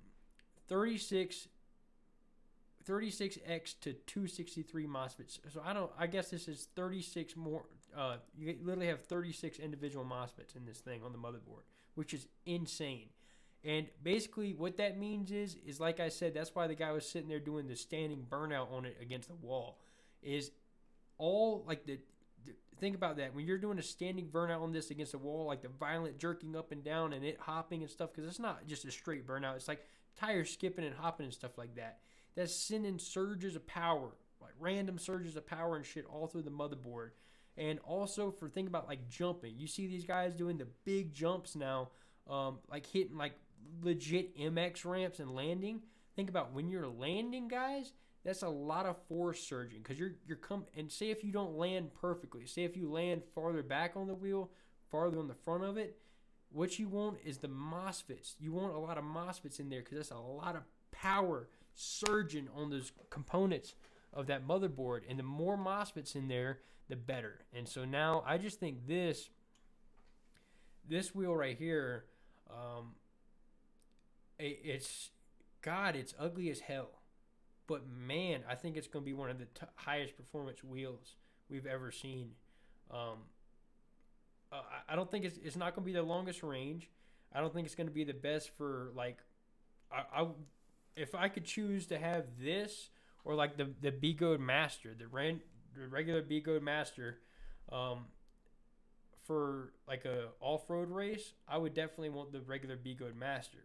36 36x TO-263 MOSFETs. So I don't I guess this is 36 more uh you literally have 36 individual MOSFETs in this thing on the motherboard, which is insane. And basically, what that means is, is like I said, that's why the guy was sitting there doing the standing burnout on it against the wall. Is all like the, the think about that when you're doing a standing burnout on this against the wall, like the violent jerking up and down and it hopping and stuff, because it's not just a straight burnout. It's like tires skipping and hopping and stuff like that. That's sending surges of power, like random surges of power and shit all through the motherboard. And also for think about like jumping. You see these guys doing the big jumps now, um, like hitting like legit MX ramps and landing. Think about when you're landing, guys. That's a lot of force surging because you're you're come and say if you don't land perfectly, say if you land farther back on the wheel, farther on the front of it, what you want is the MOSFETs. You want a lot of MOSFETs in there because that's a lot of power surging on those components of that motherboard. And the more MOSFETs in there, the better. And so now I just think this this wheel right here, um, it's God, it's ugly as hell. But man, I think it's going to be one of the t- highest performance wheels we've ever seen. Um, uh, I don't think it's, it's not going to be the longest range. I don't think it's going to be the best for like, I, I if I could choose to have this or like the the Begode Master, the ran, the regular Begode Master, um, for like a off-road race, I would definitely want the regular Begode Master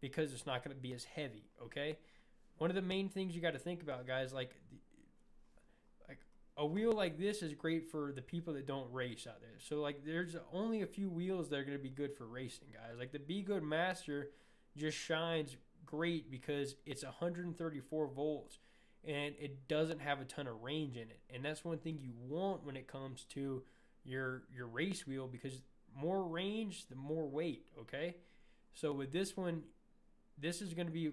because it's not going to be as heavy. Okay, one of the main things you got to think about, guys, like like a wheel like this is great for the people that don't race out there. So like, there's only a few wheels that are going to be good for racing, guys. Like the Begode Master just shines great because it's 134 volts and it doesn't have a ton of range in it. And that's one thing you want when it comes to your your race wheel because more range, the more weight, okay? So with this one, this is going to be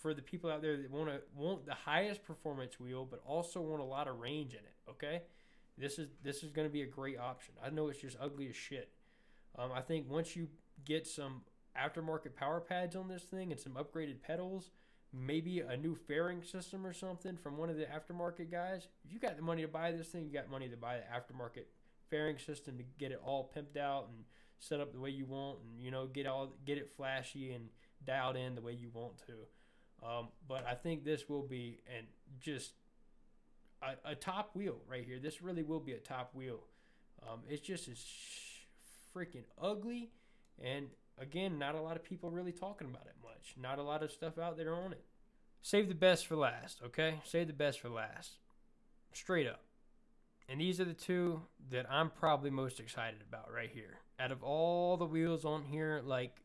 for the people out there that want to want the highest performance wheel but also want a lot of range in it, okay? This is this is going to be a great option. I know it's just ugly as shit. Um, I think once you get some aftermarket power pads on this thing and some upgraded pedals, maybe a new fairing system or something from one of the aftermarket guys. If you got the money to buy this thing, you got money to buy the aftermarket fairing system to get it all pimped out and set up the way you want and you know get all get it flashy and dialed in the way you want to. Um, but I think this will be and just a, a, top wheel right here. This really will be a top wheel. Um, it's just as freaking ugly and again, not a lot of people really talking about it much. Not a lot of stuff out there on it. Save the best for last, okay? Save the best for last. Straight up. And these are the two that I'm probably most excited about right here. Out of all the wheels on here, like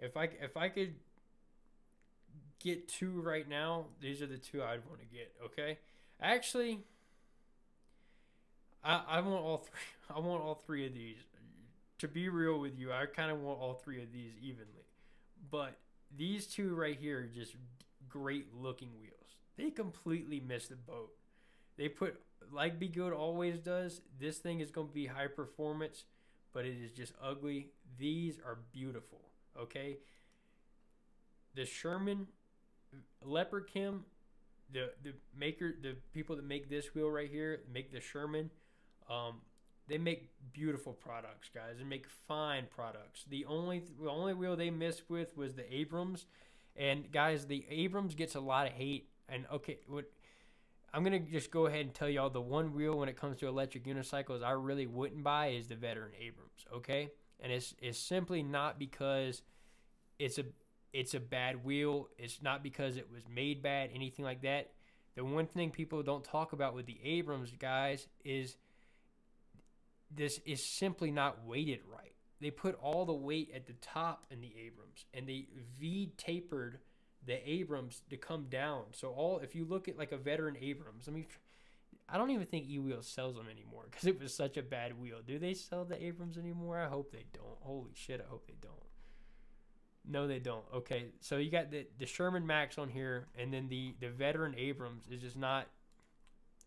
if I if I could get two right now, these are the two I'd want to get, okay? Actually, I, I want all three I want all three of these to be real with you, I kind of want all three of these evenly. But these two right here are just great looking wheels. They completely missed the boat. They put, like Begode always does, this thing is going to be high performance, but it is just ugly. These are beautiful, okay? The Sherman LeaperKim, the, the maker, the people that make this wheel right here, make the Sherman, um, they make beautiful products, guys, and make fine products. The only the only wheel they missed with was the Abrams, and guys, the Abrams gets a lot of hate. And okay, what I'm gonna just go ahead and tell y'all the one wheel when it comes to electric unicycles I really wouldn't buy is the Veteran Abrams. Okay, and it's it's simply not because it's a it's a bad wheel. It's not because it was made bad, anything like that. The one thing people don't talk about with the Abrams guys is this is simply not weighted right. They put all the weight at the top in the Abrams and they V tapered the Abrams to come down. So all if you look at like a veteran Abrams, let mean I don't even think E-Wheel sells them anymore because it was such a bad wheel. Do they sell the Abrams anymore? I hope they don't. Holy shit, I hope they don't. No, they don't. Okay, so you got the the Sherman Max on here, and then the the veteran Abrams is just not.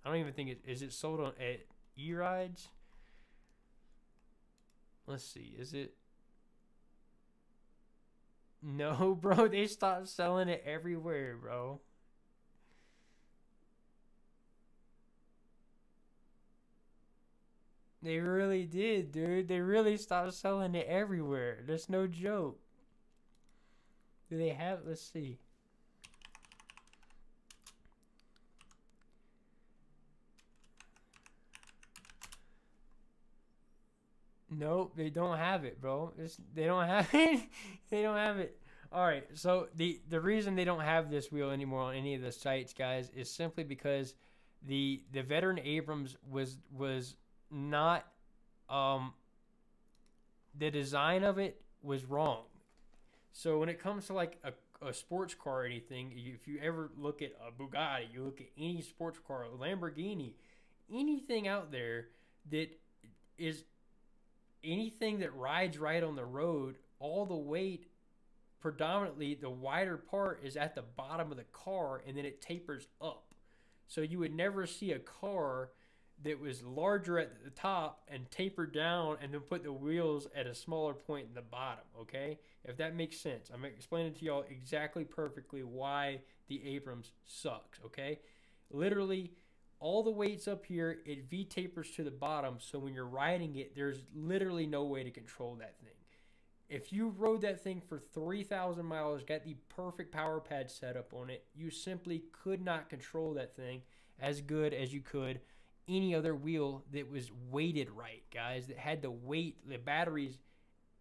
I don't even think it is it sold on at E Rides. Let's see. Is it? No, bro. They stopped selling it everywhere, bro. They really did, dude. They really stopped selling it everywhere. That's no joke. Do they have? Let's see. Nope, they don't have it, bro. It's, they don't have it. they don't have it. All right. So the the reason they don't have this wheel anymore on any of the sites, guys, is simply because the the veteran Abrams was was not um the design of it was wrong. So when it comes to like a, a sports car or anything, if you ever look at a Bugatti, you look at any sports car, Lamborghini, anything out there that is anything that rides right on the road, all the weight predominantly the wider part is at the bottom of the car and then it tapers up. So you would never see a car that was larger at the top and tapered down and then put the wheels at a smaller point in the bottom, okay? If that makes sense. I'm explaining to y'all exactly perfectly why the Abrams sucks, okay? Literally all the weights up here, it V tapers to the bottom, so when you're riding it, there's literally no way to control that thing. If you rode that thing for 3,000 miles, got the perfect power pad setup on it, you simply could not control that thing as good as you could any other wheel that was weighted right, guys, that had the weight, the batteries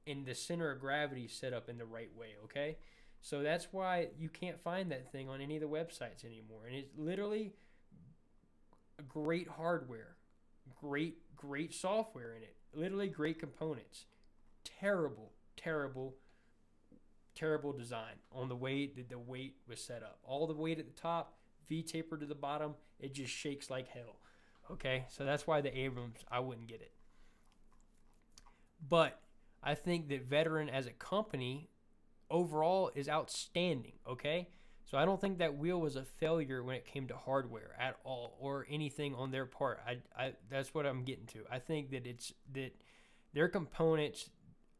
in the center of gravity set up in the right way, okay? So that's why you can't find that thing on any of the websites anymore. And it's literally great hardware, great, great software in it, literally great components. Terrible, terrible, terrible design on the way that the weight was set up. All the weight at the top, V taper to the bottom, it just shakes like hell. Okay, so that's why the Abrams, I wouldn't get it. But I think that Veteran as a company overall is outstanding. Okay, so I don't think that wheel was a failure when it came to hardware at all or anything on their part. I, I that's what I'm getting to. I think that it's that their components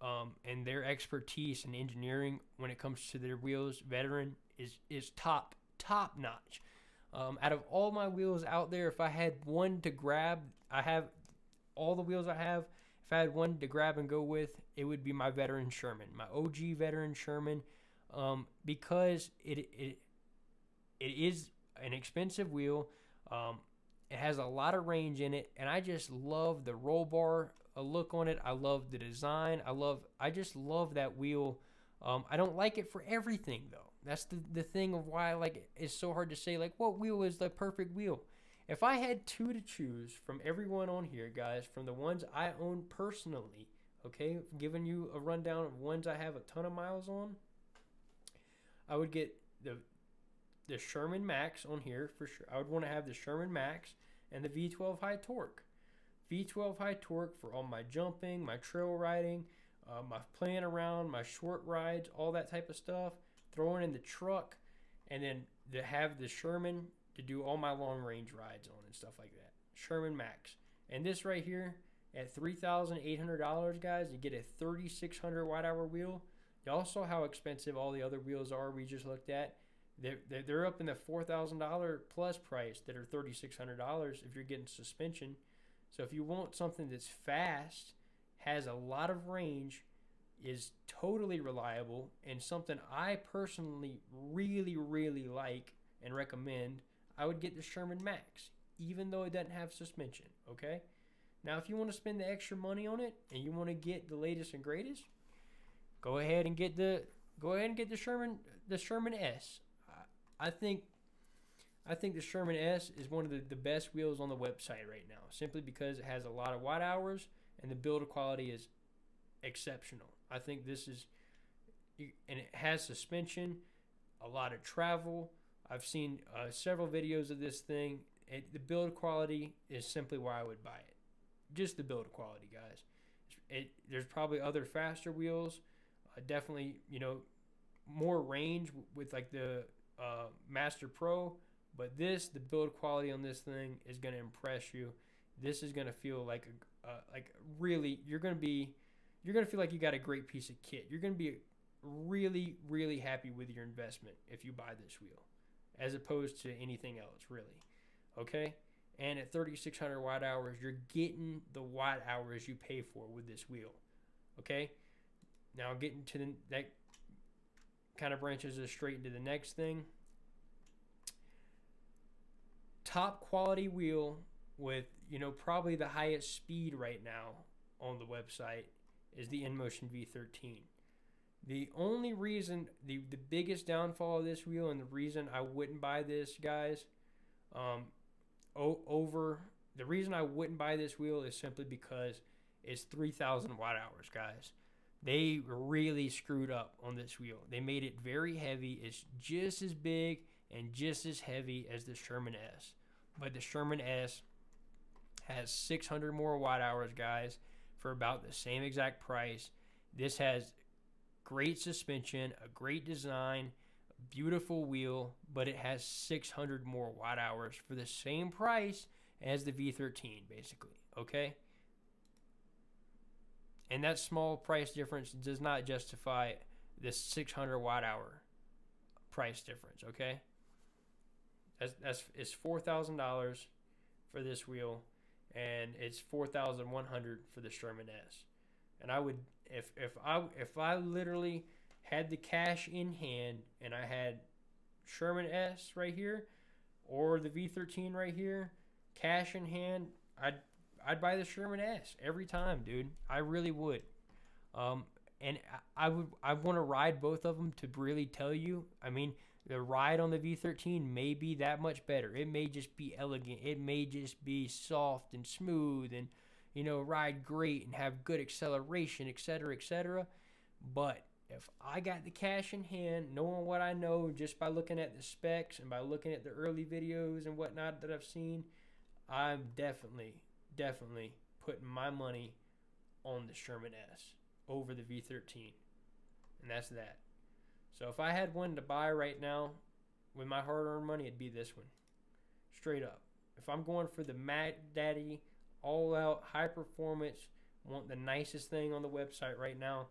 um, and their expertise in engineering when it comes to their wheels, veteran is is top top notch. Um, out of all my wheels out there, if I had one to grab, I have all the wheels I have. If I had one to grab and go with, it would be my veteran Sherman, my OG veteran Sherman um, because it, it it is an expensive wheel. Um, it has a lot of range in it, and I just love the roll bar look on it. I love the design. I love. I just love that wheel. Um, I don't like it for everything though. That's the the thing of why like it's so hard to say like what wheel is the perfect wheel. If I had two to choose from everyone on here, guys, from the ones I own personally, okay, giving you a rundown of ones I have a ton of miles on. I would get the the Sherman Max on here for sure. I would want to have the Sherman Max and the V12 High Torque. V12 High Torque for all my jumping, my trail riding, uh, my playing around, my short rides, all that type of stuff. Throwing in the truck, and then to have the Sherman to do all my long range rides on and stuff like that. Sherman Max. And this right here at $3,800, guys, you get a 3600 watt hour wheel Y'all saw how expensive all the other wheels are we just looked at. They're, they're up in the $4,000 plus price that are $3,600 if you're getting suspension. So if you want something that's fast, has a lot of range, is totally reliable, and something I personally really, really like and recommend, I would get the Sherman Max, even though it doesn't have suspension. Okay? Now, if you want to spend the extra money on it and you want to get the latest and greatest, go ahead and get the go ahead and get the Sherman the Sherman S. I, I think I think the Sherman S is one of the, the best wheels on the website right now, simply because it has a lot of watt hours and the build quality is exceptional. I think this is and it has suspension, a lot of travel. I've seen uh, several videos of this thing. It, the build quality is simply why I would buy it. Just the build quality, guys. It, there's probably other faster wheels uh, definitely you know more range with like the uh, Master Pro, but this the build quality on this thing is going to impress you. This is going to feel like a uh, like really you're going to be you're going to feel like you got a great piece of kit. You're going to be really really happy with your investment if you buy this wheel as opposed to anything else really. Okay? And at 3600 watt hours, you're getting the watt hours you pay for with this wheel. Okay? Now getting to the that kind of branches us straight into the next thing. Top quality wheel with you know probably the highest speed right now on the website is the InMotion V13. The only reason, the, the biggest downfall of this wheel and the reason I wouldn't buy this, guys, um, o- over the reason I wouldn't buy this wheel is simply because it's 3,000 watt hours, guys. They really screwed up on this wheel. They made it very heavy. It's just as big and just as heavy as the Sherman S. But the Sherman S has 600 more watt hours, guys, for about the same exact price. This has great suspension, a great design, beautiful wheel, but it has 600 more watt hours for the same price as the V13, basically. Okay? And that small price difference does not justify this 600 watt hour price difference. Okay? That's, that's it's $4,000 for this wheel, and it's 4100 for the Sherman S. And I would, if, if I if I literally had the cash in hand and I had Sherman S right here or the V13 right here, cash in hand, I'd I'd buy the Sherman S every time, dude. I really would. Um, and I, I would I want to ride both of them to really tell you. I mean, the ride on the V13 may be that much better. It may just be elegant. It may just be soft and smooth and you know ride great and have good acceleration, etc., etc. But if I got the cash in hand, knowing what I know just by looking at the specs and by looking at the early videos and whatnot that I've seen, I'm definitely, definitely putting my money on the Sherman S over the V13. And that's that. So if I had one to buy right now with my hard earned money, it'd be this one. Straight up. If I'm going for the Mac Daddy, all out, high performance, want the nicest thing on the website right now,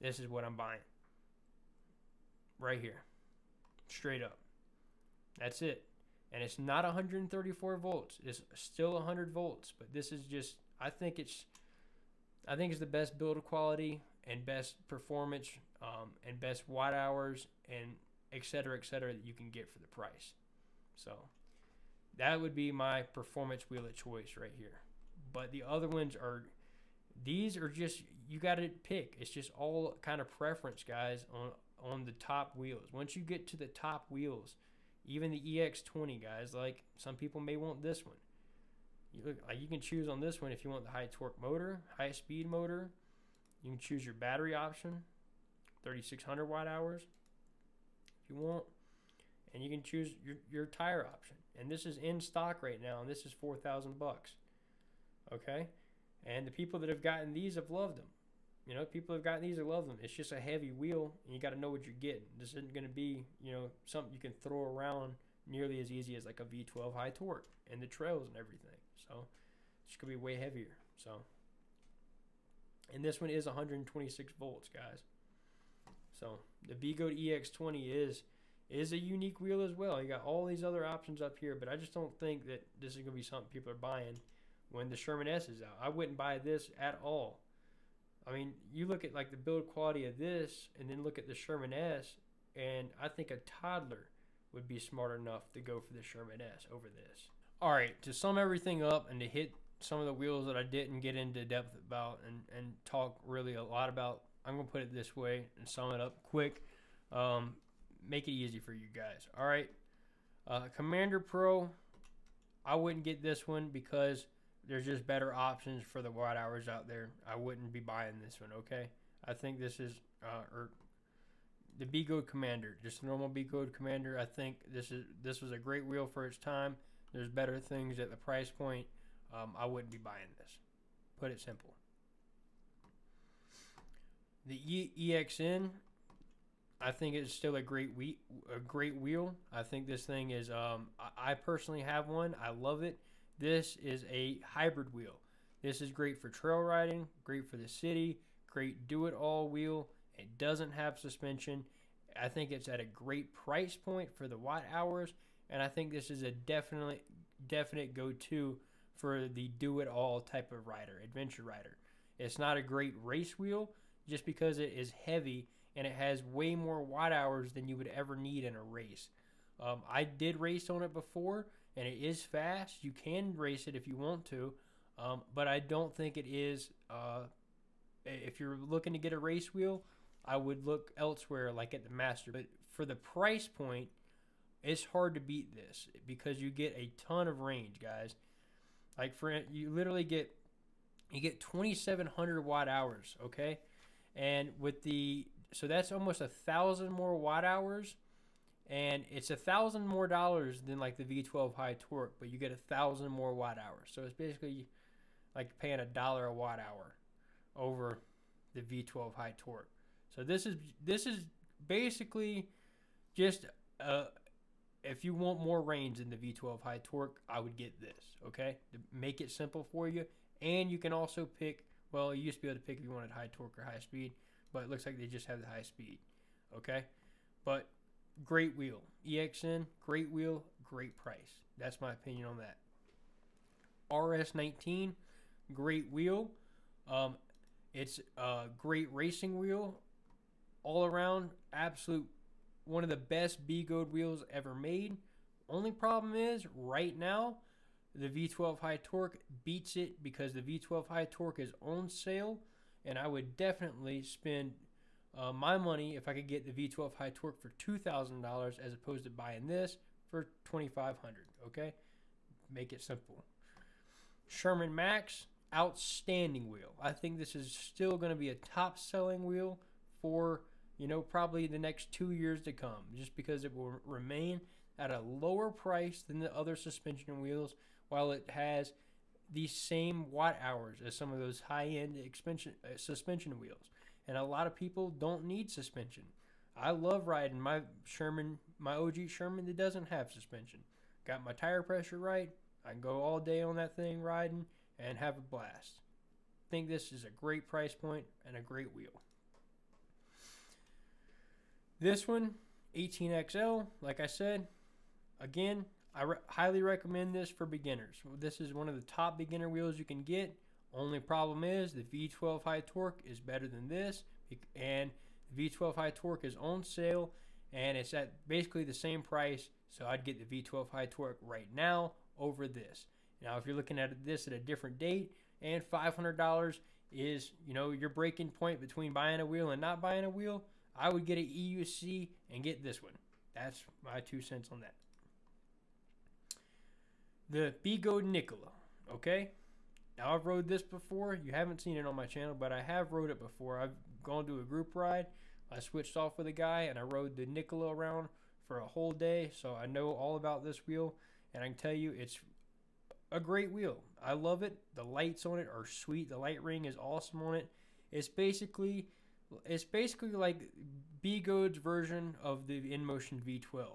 this is what I'm buying. Right here. Straight up. That's it. And it's not 134 volts. It's still 100 volts, but this is just I think it's I think it's the best build quality and best performance um, and best watt hours and et cetera, et cetera that you can get for the price. So that would be my performance wheel of choice right here. But the other ones are these are just you got to pick. It's just all kind of preference, guys, on on the top wheels. Once you get to the top wheels, even the EX20 guys, like some people may want this one. You look like you can choose on this one if you want the high torque motor, high speed motor. You can choose your battery option, 3600 watt hours if you want. And you can choose your, your tire option. And this is in stock right now, and this is 4000 bucks. Okay? And the people that have gotten these have loved them. You know, people have gotten these have loved them. It's just a heavy wheel, and you got to know what you're getting. This isn't going to be, you know, something you can throw around nearly as easy as like a V12 high torque and the trails and everything. So it's going to be way heavier. So, and this one is 126 volts, guys. So the Begode EX20 is is a unique wheel as well. You got all these other options up here, but I just don't think that this is going to be something people are buying when the Sherman S is out. I wouldn't buy this at all. I mean, you look at like the build quality of this and then look at the Sherman S, and I think a toddler would be smart enough to go for the Sherman S over this. All right, to sum everything up and to hit some of the wheels that I didn't get into depth about and, and talk really a lot about, I'm going to put it this way and sum it up quick. Um, make it easy for you guys. All right. Uh, Commander Pro, I wouldn't get this one because there's just better options for the watt hours out there. I wouldn't be buying this one, okay? I think this is uh, or the Begode Commander, just normal Begode Commander. I think this is this was a great wheel for its time. There's better things at the price point. Um, I wouldn't be buying this. Put it simple. The e- EXN, I think it's still a great a great wheel. I think this thing is. Um, I, I personally have one. I love it. This is a hybrid wheel. This is great for trail riding, great for the city, great do it all wheel. It doesn't have suspension. I think it's at a great price point for the watt hours, and I think this is a definitely definite go to for the do it all type of rider, adventure rider. It's not a great race wheel just because it is heavy and it has way more watt hours than you would ever need in a race. Um, I did race on it before, and it is fast. You can race it if you want to, um, but I don't think it is. Uh, if you're looking to get a race wheel, I would look elsewhere, like at the Master. But for the price point, it's hard to beat this because you get a ton of range, guys. Like for you literally get you get 2700 watt hours, okay? And with the so that's almost a thousand more watt hours and it's a thousand more dollars than like the V12 high torque, but you get a thousand more watt hours. So it's basically like paying a dollar a watt hour over the V12 high torque. So this is this is basically just uh, if you want more range than the V12 high torque, I would get this. Okay, to make it simple for you, and you can also pick. Well, you used to be able to pick if you wanted high torque or high speed, but it looks like they just have the high speed. Okay, but great wheel, EXN, great wheel, great price. That's my opinion on that. RS19, great wheel. Um, it's a great racing wheel, all around, absolute one of the best Begode wheels ever made. Only problem is right now the V12 high torque beats it because the V12 high torque is on sale, and I would definitely spend uh, my money if I could get the V12 high torque for two thousand dollars as opposed to buying this for twenty five hundred. Okay, make it simple. Sherman Max, outstanding wheel. I think this is still going to be a top selling wheel for you know, probably the next two years to come, just because it will remain at a lower price than the other suspension wheels, while it has the same watt hours as some of those high end expansion, uh, suspension wheels. And a lot of people don't need suspension. I love riding my Sherman, my OG Sherman that doesn't have suspension. Got my tire pressure right. I can go all day on that thing riding and have a blast. Think this is a great price point and a great wheel. This one, 18XL, like I said, again, I re- highly recommend this for beginners. This is one of the top beginner wheels you can get. Only problem is the V12 high torque is better than this, and the V12 high torque is on sale, and it's at basically the same price. So I'd get the V12 high torque right now over this. Now, if you're looking at this at a different date, and $500 is you know your breaking point between buying a wheel and not buying a wheel, I would get an EUC and get this one. That's my two cents on that. The Begode okay? Now I've rode this before. You haven't seen it on my channel, but I have rode it before. I've gone to a group ride. I switched off with a guy and I rode the Nikola around for a whole day, so I know all about this wheel. And I can tell you, it's a great wheel. I love it. The lights on it are sweet. The light ring is awesome on it. It's basically it's basically like Begode's version of the InMotion V12.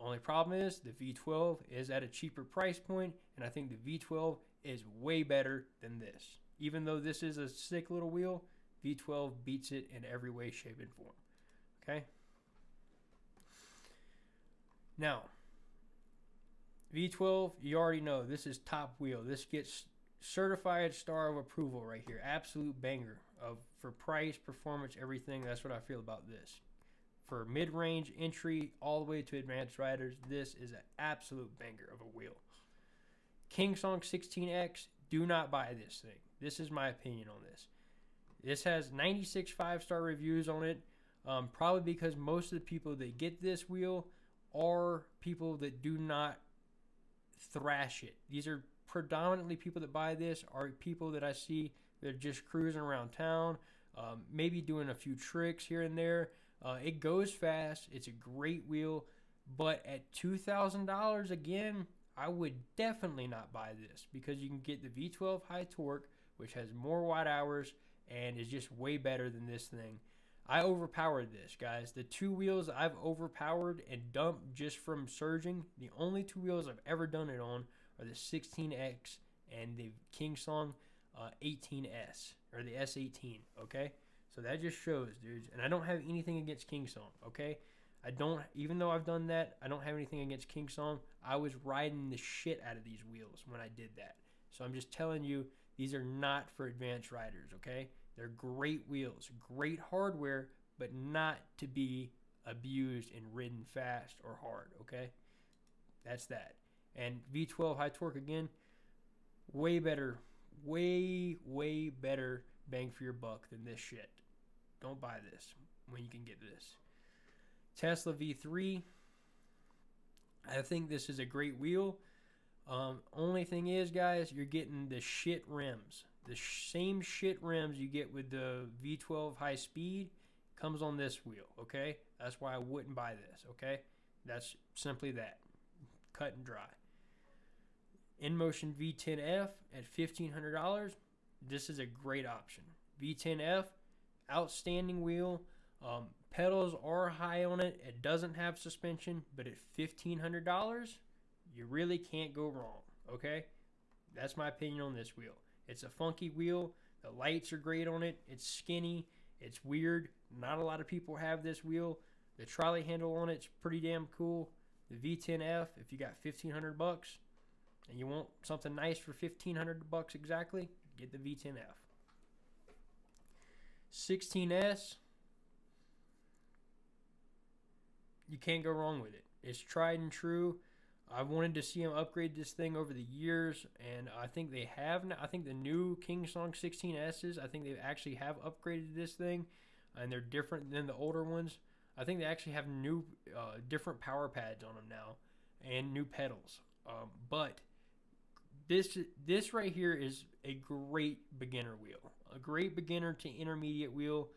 Only problem is the V12 is at a cheaper price point, and I think the V12 is way better than this. Even though this is a sick little wheel, V12 beats it in every way, shape, and form. Okay? Now, V12, you already know this is top wheel. This gets certified star of approval right here. Absolute banger of for price, performance, everything. That's what I feel about this. For mid-range entry all the way to advanced riders, this is an absolute banger of a wheel. Kingsong 16X, do not buy this thing. This is my opinion on this. This has 96 five-star reviews on it. Um, probably because most of the people that get this wheel are people that do not thrash it. These are predominantly people that buy this are people that I see they're just cruising around town, um, maybe doing a few tricks here and there. Uh, it goes fast. It's a great wheel, but at two thousand dollars again, I would definitely not buy this because you can get the V12 high torque, which has more watt hours and is just way better than this thing. I overpowered this, guys. The two wheels I've overpowered and dumped just from surging, the only two wheels I've ever done it on are the 16X and the Kingsong uh, 18S or the S18. Okay, so that just shows, dudes. And I don't have anything against Kingsong, Okay, I don't. Even though I've done that, I don't have anything against Kingsong. I was riding the shit out of these wheels when I did that. So I'm just telling you, these are not for advanced riders. Okay, they're great wheels, great hardware, but not to be abused and ridden fast or hard. Okay, that's that. And V12 high torque again, way better way, way better bang for your buck than this shit. Don't buy this when you can get this. Tesla V3. I think this is a great wheel. Um, only thing is, guys, you're getting the shit rims. The sh- same shit rims you get with the V12 high speed comes on this wheel, okay? That's why I wouldn't buy this, okay? That's simply that. Cut and dry. InMotion V10F at $1,500. This is a great option. V10F, outstanding wheel. Um, pedals are high on it. It doesn't have suspension, but at $1,500, you really can't go wrong, okay? That's my opinion on this wheel. It's a funky wheel. The lights are great on it. It's skinny. It's weird. Not a lot of people have this wheel. The trolley handle on it's pretty damn cool. The V10F, if you got 1500 bucks and you want something nice for 1500 bucks exactly, get the V10F. 16S, you can't go wrong with it. It's tried and true. I wanted to see them upgrade this thing over the years, and I think they have. Now. I think the new Kingsong 16Ss, I think they actually have upgraded this thing, and they're different than the older ones. I think they actually have new, uh, different power pads on them now, and new pedals. Um, but this this right here is a great beginner wheel, a great beginner to intermediate wheel.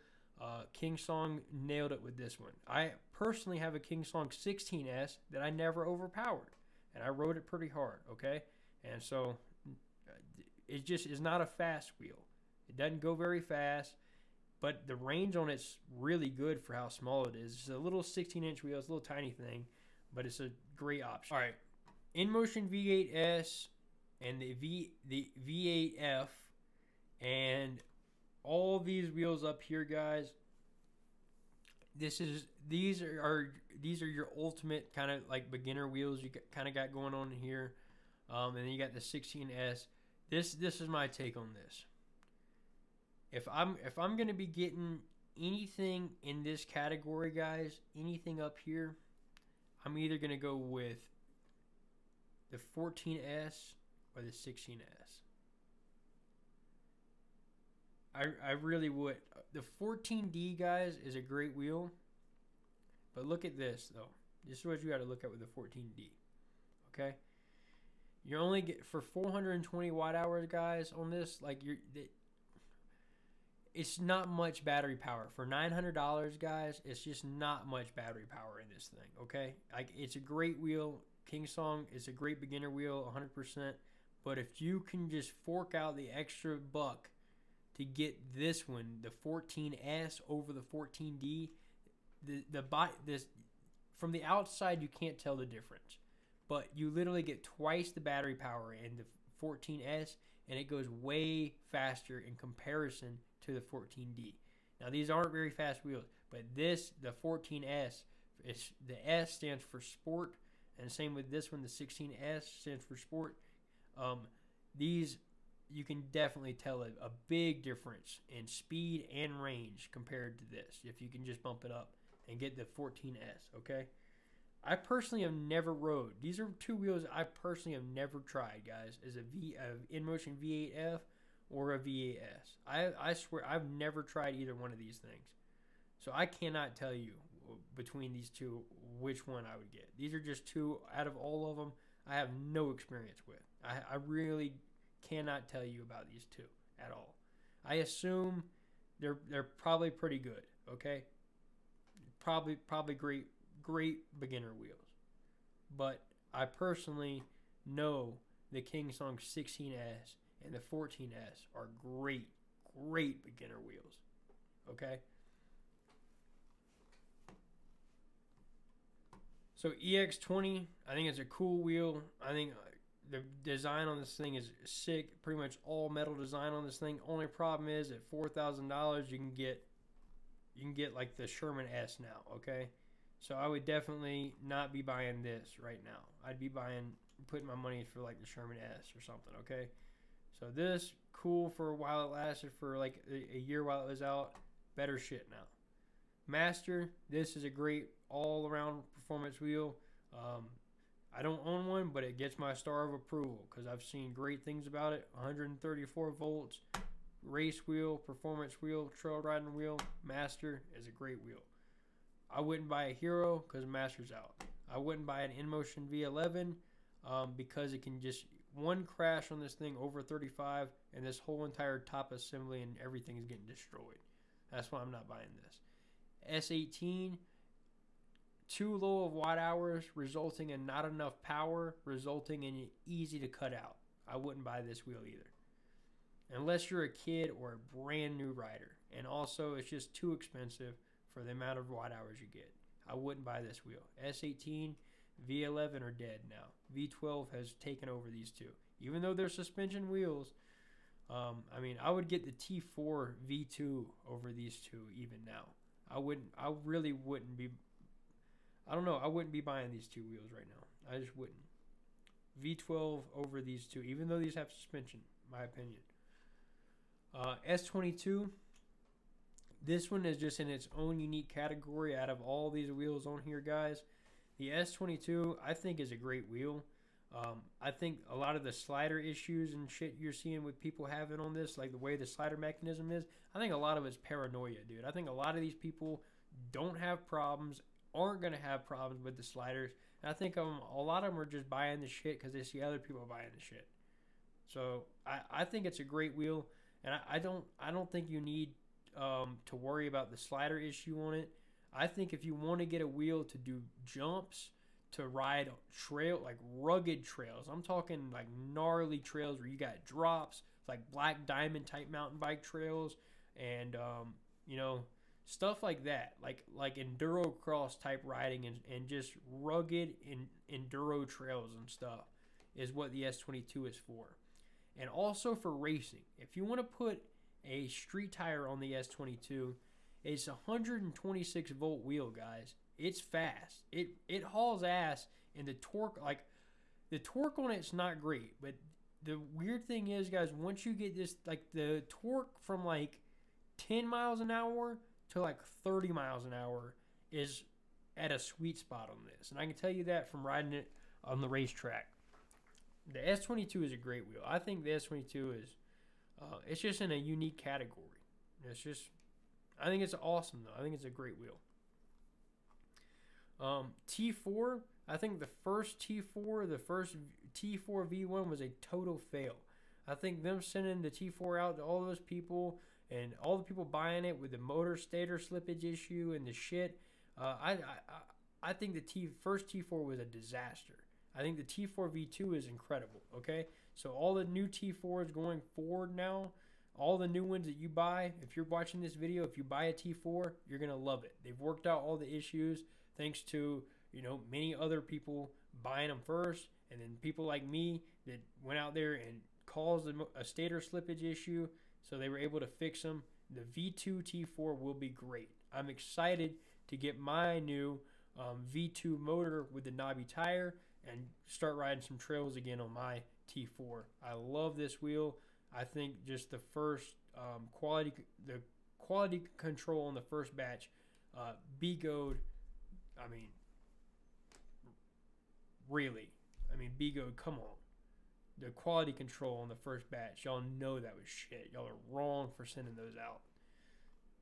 Uh, Kingsong nailed it with this one. I personally have a Kingsong 16S that I never overpowered and I rode it pretty hard, okay? And so it just is not a fast wheel. It doesn't go very fast, but the range on it's really good for how small it is. It's a little 16 inch wheel, it's a little tiny thing, but it's a great option. All right, InMotion V8S and the V the V8F and all these wheels up here, guys. This is these are, are these are your ultimate kind of like beginner wheels you kind of got going on here. Um, and then you got the 16S. This this is my take on this. If I'm if I'm gonna be getting anything in this category, guys, anything up here, I'm either gonna go with the 14S or the 16S. I I really would. The 14D guys is a great wheel. But look at this though. This is what you got to look at with the 14D. Okay, you only get for 420 watt hours, guys. On this, like you're, it's not much battery power for $900, guys. It's just not much battery power in this thing. Okay, like it's a great wheel. Kingsong is a great beginner wheel, 100%. But if you can just fork out the extra buck to get this one, the 14S over the 14D, the the this from the outside you can't tell the difference, but you literally get twice the battery power in the 14s, and it goes way faster in comparison to the 14D. Now these aren't very fast wheels, but this the 14s is the S stands for sport, and same with this one. The 16s stands for sport. Um, these you can definitely tell a, a, big difference in speed and range compared to this if you can just bump it up and get the 14S, okay? I personally have never rode. These are two wheels I personally have never tried, guys, as a V InMotion V8F or a V8S. I, I swear I've never tried either one of these things. So I cannot tell you between these two which one I would get. These are just two out of all of them I have no experience with. I, I really cannot tell you about these two at all. I assume they're they're probably pretty good, okay? probably probably great great beginner wheels. But I personally know the Kingsong 16S and the 14S are great, great beginner wheels. Okay? So EX20, I think it's a cool wheel. I think the design on this thing is sick. Pretty much all metal design on this thing. Only problem is at $4,000 you can get you can get like the Sherman S now, okay? So I would definitely not be buying this right now. I'd be buying, putting my money for like the Sherman S or something, okay? So this, cool for a while. It lasted for like a, a year while it was out. Better shit now. Master, this is a great all around performance wheel. Um, I don't own one, but it gets my star of approval because I've seen great things about it. 134 volts, race wheel, performance wheel, trail riding wheel, master is a great wheel. I wouldn't buy a Hero because master's out. I wouldn't buy an InMotion V11. um, because it can just one crash on this thing over 35 and this whole entire top assembly and everything is getting destroyed. That's why I'm not buying this. S18, too low of watt hours, resulting in not enough power, resulting in easy to cut out. I wouldn't buy this wheel either. Unless you're a kid or a brand new rider. And also, it's just too expensive for the amount of watt hours you get. I wouldn't buy this wheel. S18, V11 are dead now. V12 has taken over these two. Even though they're suspension wheels, um, I mean, I would get the T4 V2 over these two even now. I wouldn't. I really wouldn't be. I don't know. I wouldn't be buying these two wheels right now. I just wouldn't. V12 over these two, even though these have suspension, my opinion. Uh, S22. This one is just in its own unique category out of all these wheels on here, guys. The S22, I think, is a great wheel. Um, I think a lot of the slider issues and shit you're seeing with people having on this, like the way the slider mechanism is, I think a lot of it's paranoia, dude. I think a lot of these people don't have problems, aren't going to have problems with the sliders. And I think um, a lot of them are just buying the shit because they see other people buying the shit. So I, I think it's a great wheel, and I, I don't I don't think you need um, to worry about the slider issue on it. I think if you want to get a wheel to do jumps, to ride trail like rugged trails, I'm talking like gnarly trails where you got drops, like black diamond type mountain bike trails, and um, you know stuff like that, like like enduro cross type riding and, and just rugged in, enduro trails and stuff is what the S22 is for. And also for racing. If you want to put a street tire on the S22, it's a 126 volt wheel, guys. It's fast. It it hauls ass, and the torque like the torque on it's not great. But the weird thing is, guys, once you get this like the torque from like 10 miles an hour to like 30 miles an hour is at a sweet spot on this, and I can tell you that from riding it on the racetrack. The S22 is a great wheel. I think the S22 is uh, it's just in a unique category. It's just I think it's awesome though. I think it's a great wheel. Um, T4, I think the first T4, the first T4 V1 was a total fail. I think them sending the T4 out to all those people and all the people buying it with the motor stator slippage issue and the shit. Uh, I, I I think the T first T4 was a disaster. I think the T4 V2 is incredible. Okay, so all the new T4s going forward now all the new ones that you buy, if you're watching this video, if you buy a T4, you're going to love it. They've worked out all the issues thanks to, you know, many other people buying them first and then people like me that went out there and caused a stator slippage issue so they were able to fix them. The V2 T4 will be great. I'm excited to get my new um, V2 motor with the knobby tire and start riding some trails again on my T4. I love this wheel. I think just the first um, quality, the quality control on the first batch, uh, Begode, I mean, really, I mean, Begode, come on. The quality control on the first batch, y'all know that was shit. Y'all are wrong for sending those out.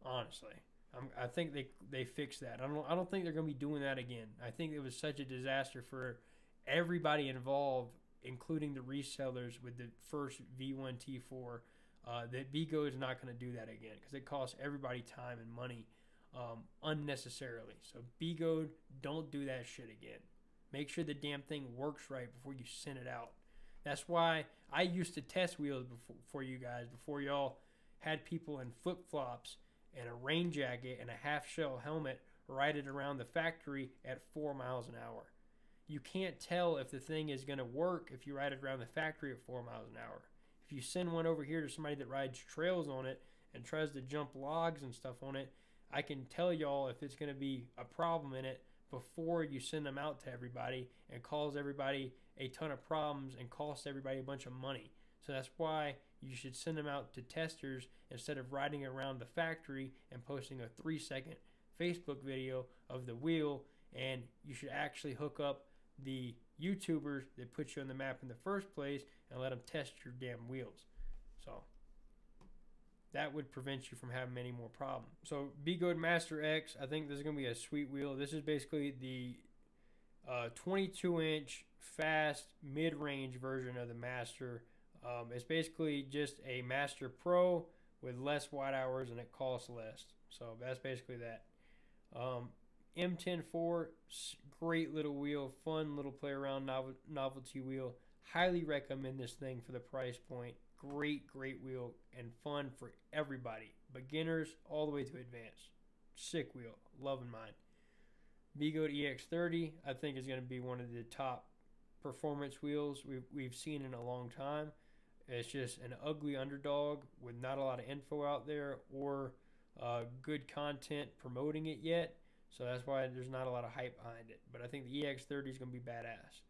Honestly, I'm, i think they they fixed that. I don't I don't think they're gonna be doing that again. I think it was such a disaster for everybody involved including the resellers with the first V1 T4, uh, that Begode is not going to do that again because it costs everybody time and money um, unnecessarily. So Begode, don't do that shit again. Make sure the damn thing works right before you send it out. That's why I used to test wheels before, for you guys before y'all had people in flip flops and a rain jacket and a half shell helmet ride it around the factory at four miles an hour you can't tell if the thing is going to work if you ride it around the factory at four miles an hour. If you send one over here to somebody that rides trails on it and tries to jump logs and stuff on it, I can tell y'all if it's going to be a problem in it before you send them out to everybody and cause everybody a ton of problems and cost everybody a bunch of money. So that's why you should send them out to testers instead of riding around the factory and posting a three second Facebook video of the wheel. And you should actually hook up the YouTubers that put you on the map in the first place and let them test your damn wheels. So that would prevent you from having many more problems. So Begode Master X, I think this is going to be a sweet wheel. This is basically the uh, 22 inch fast mid range version of the Master. Um, it's basically just a Master Pro with less watt hours and it costs less. So that's basically that. Um, M104, great little wheel, fun little play around novel, novelty wheel. Highly recommend this thing for the price point. Great, great wheel and fun for everybody, beginners all the way to advanced. Sick wheel, loving mine. Begode EX30, I think is going to be one of the top performance wheels we've, we've seen in a long time. It's just an ugly underdog with not a lot of info out there or uh, good content promoting it yet. So that's why there's not a lot of hype behind it. But I think the EX30 is going to be badass.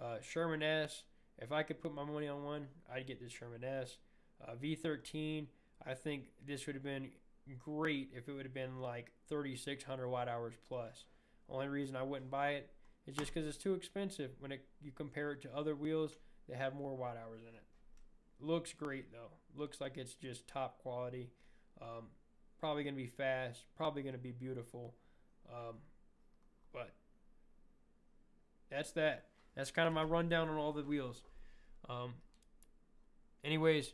Uh, Sherman S. If I could put my money on one, I'd get this Sherman S. Uh, V13. I think this would have been great if it would have been like 3,600 watt hours plus. Only reason I wouldn't buy it is just because it's too expensive when it, you compare it to other wheels that have more watt hours in it. Looks great though. Looks like it's just top quality. Um, probably going to be fast. Probably going to be beautiful. Um, but that's that. That's kind of my rundown on all the wheels. Um, anyways,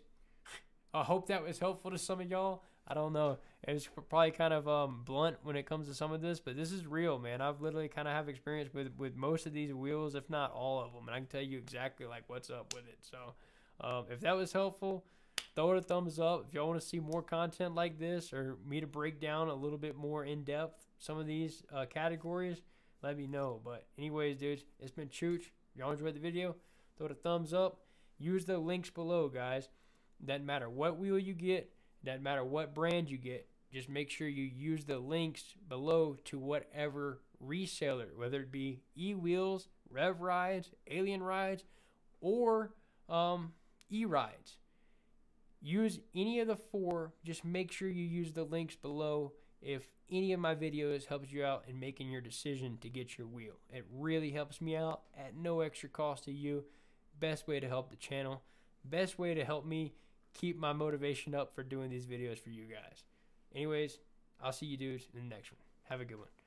I hope that was helpful to some of y'all. I don't know. It's probably kind of um, blunt when it comes to some of this, but this is real, man. I've literally kind of have experience with with most of these wheels, if not all of them, and I can tell you exactly like what's up with it. So, um, if that was helpful, throw it a thumbs up. If y'all want to see more content like this, or me to break down a little bit more in depth some of these uh, categories, let me know. But anyways, dudes, it's been Chooch. Y'all enjoyed the video, throw it a thumbs up. Use the links below, guys. Doesn't matter what wheel you get, doesn't matter what brand you get. Just make sure you use the links below to whatever reseller, whether it be eWheels, rev rides, alien rides, or um, e-rides. Use any of the four. Just make sure you use the links below if any of my videos helps you out in making your decision to get your wheel. It really helps me out at no extra cost to you. Best way to help the channel. Best way to help me keep my motivation up for doing these videos for you guys. Anyways, I'll see you dudes in the next one. Have a good one.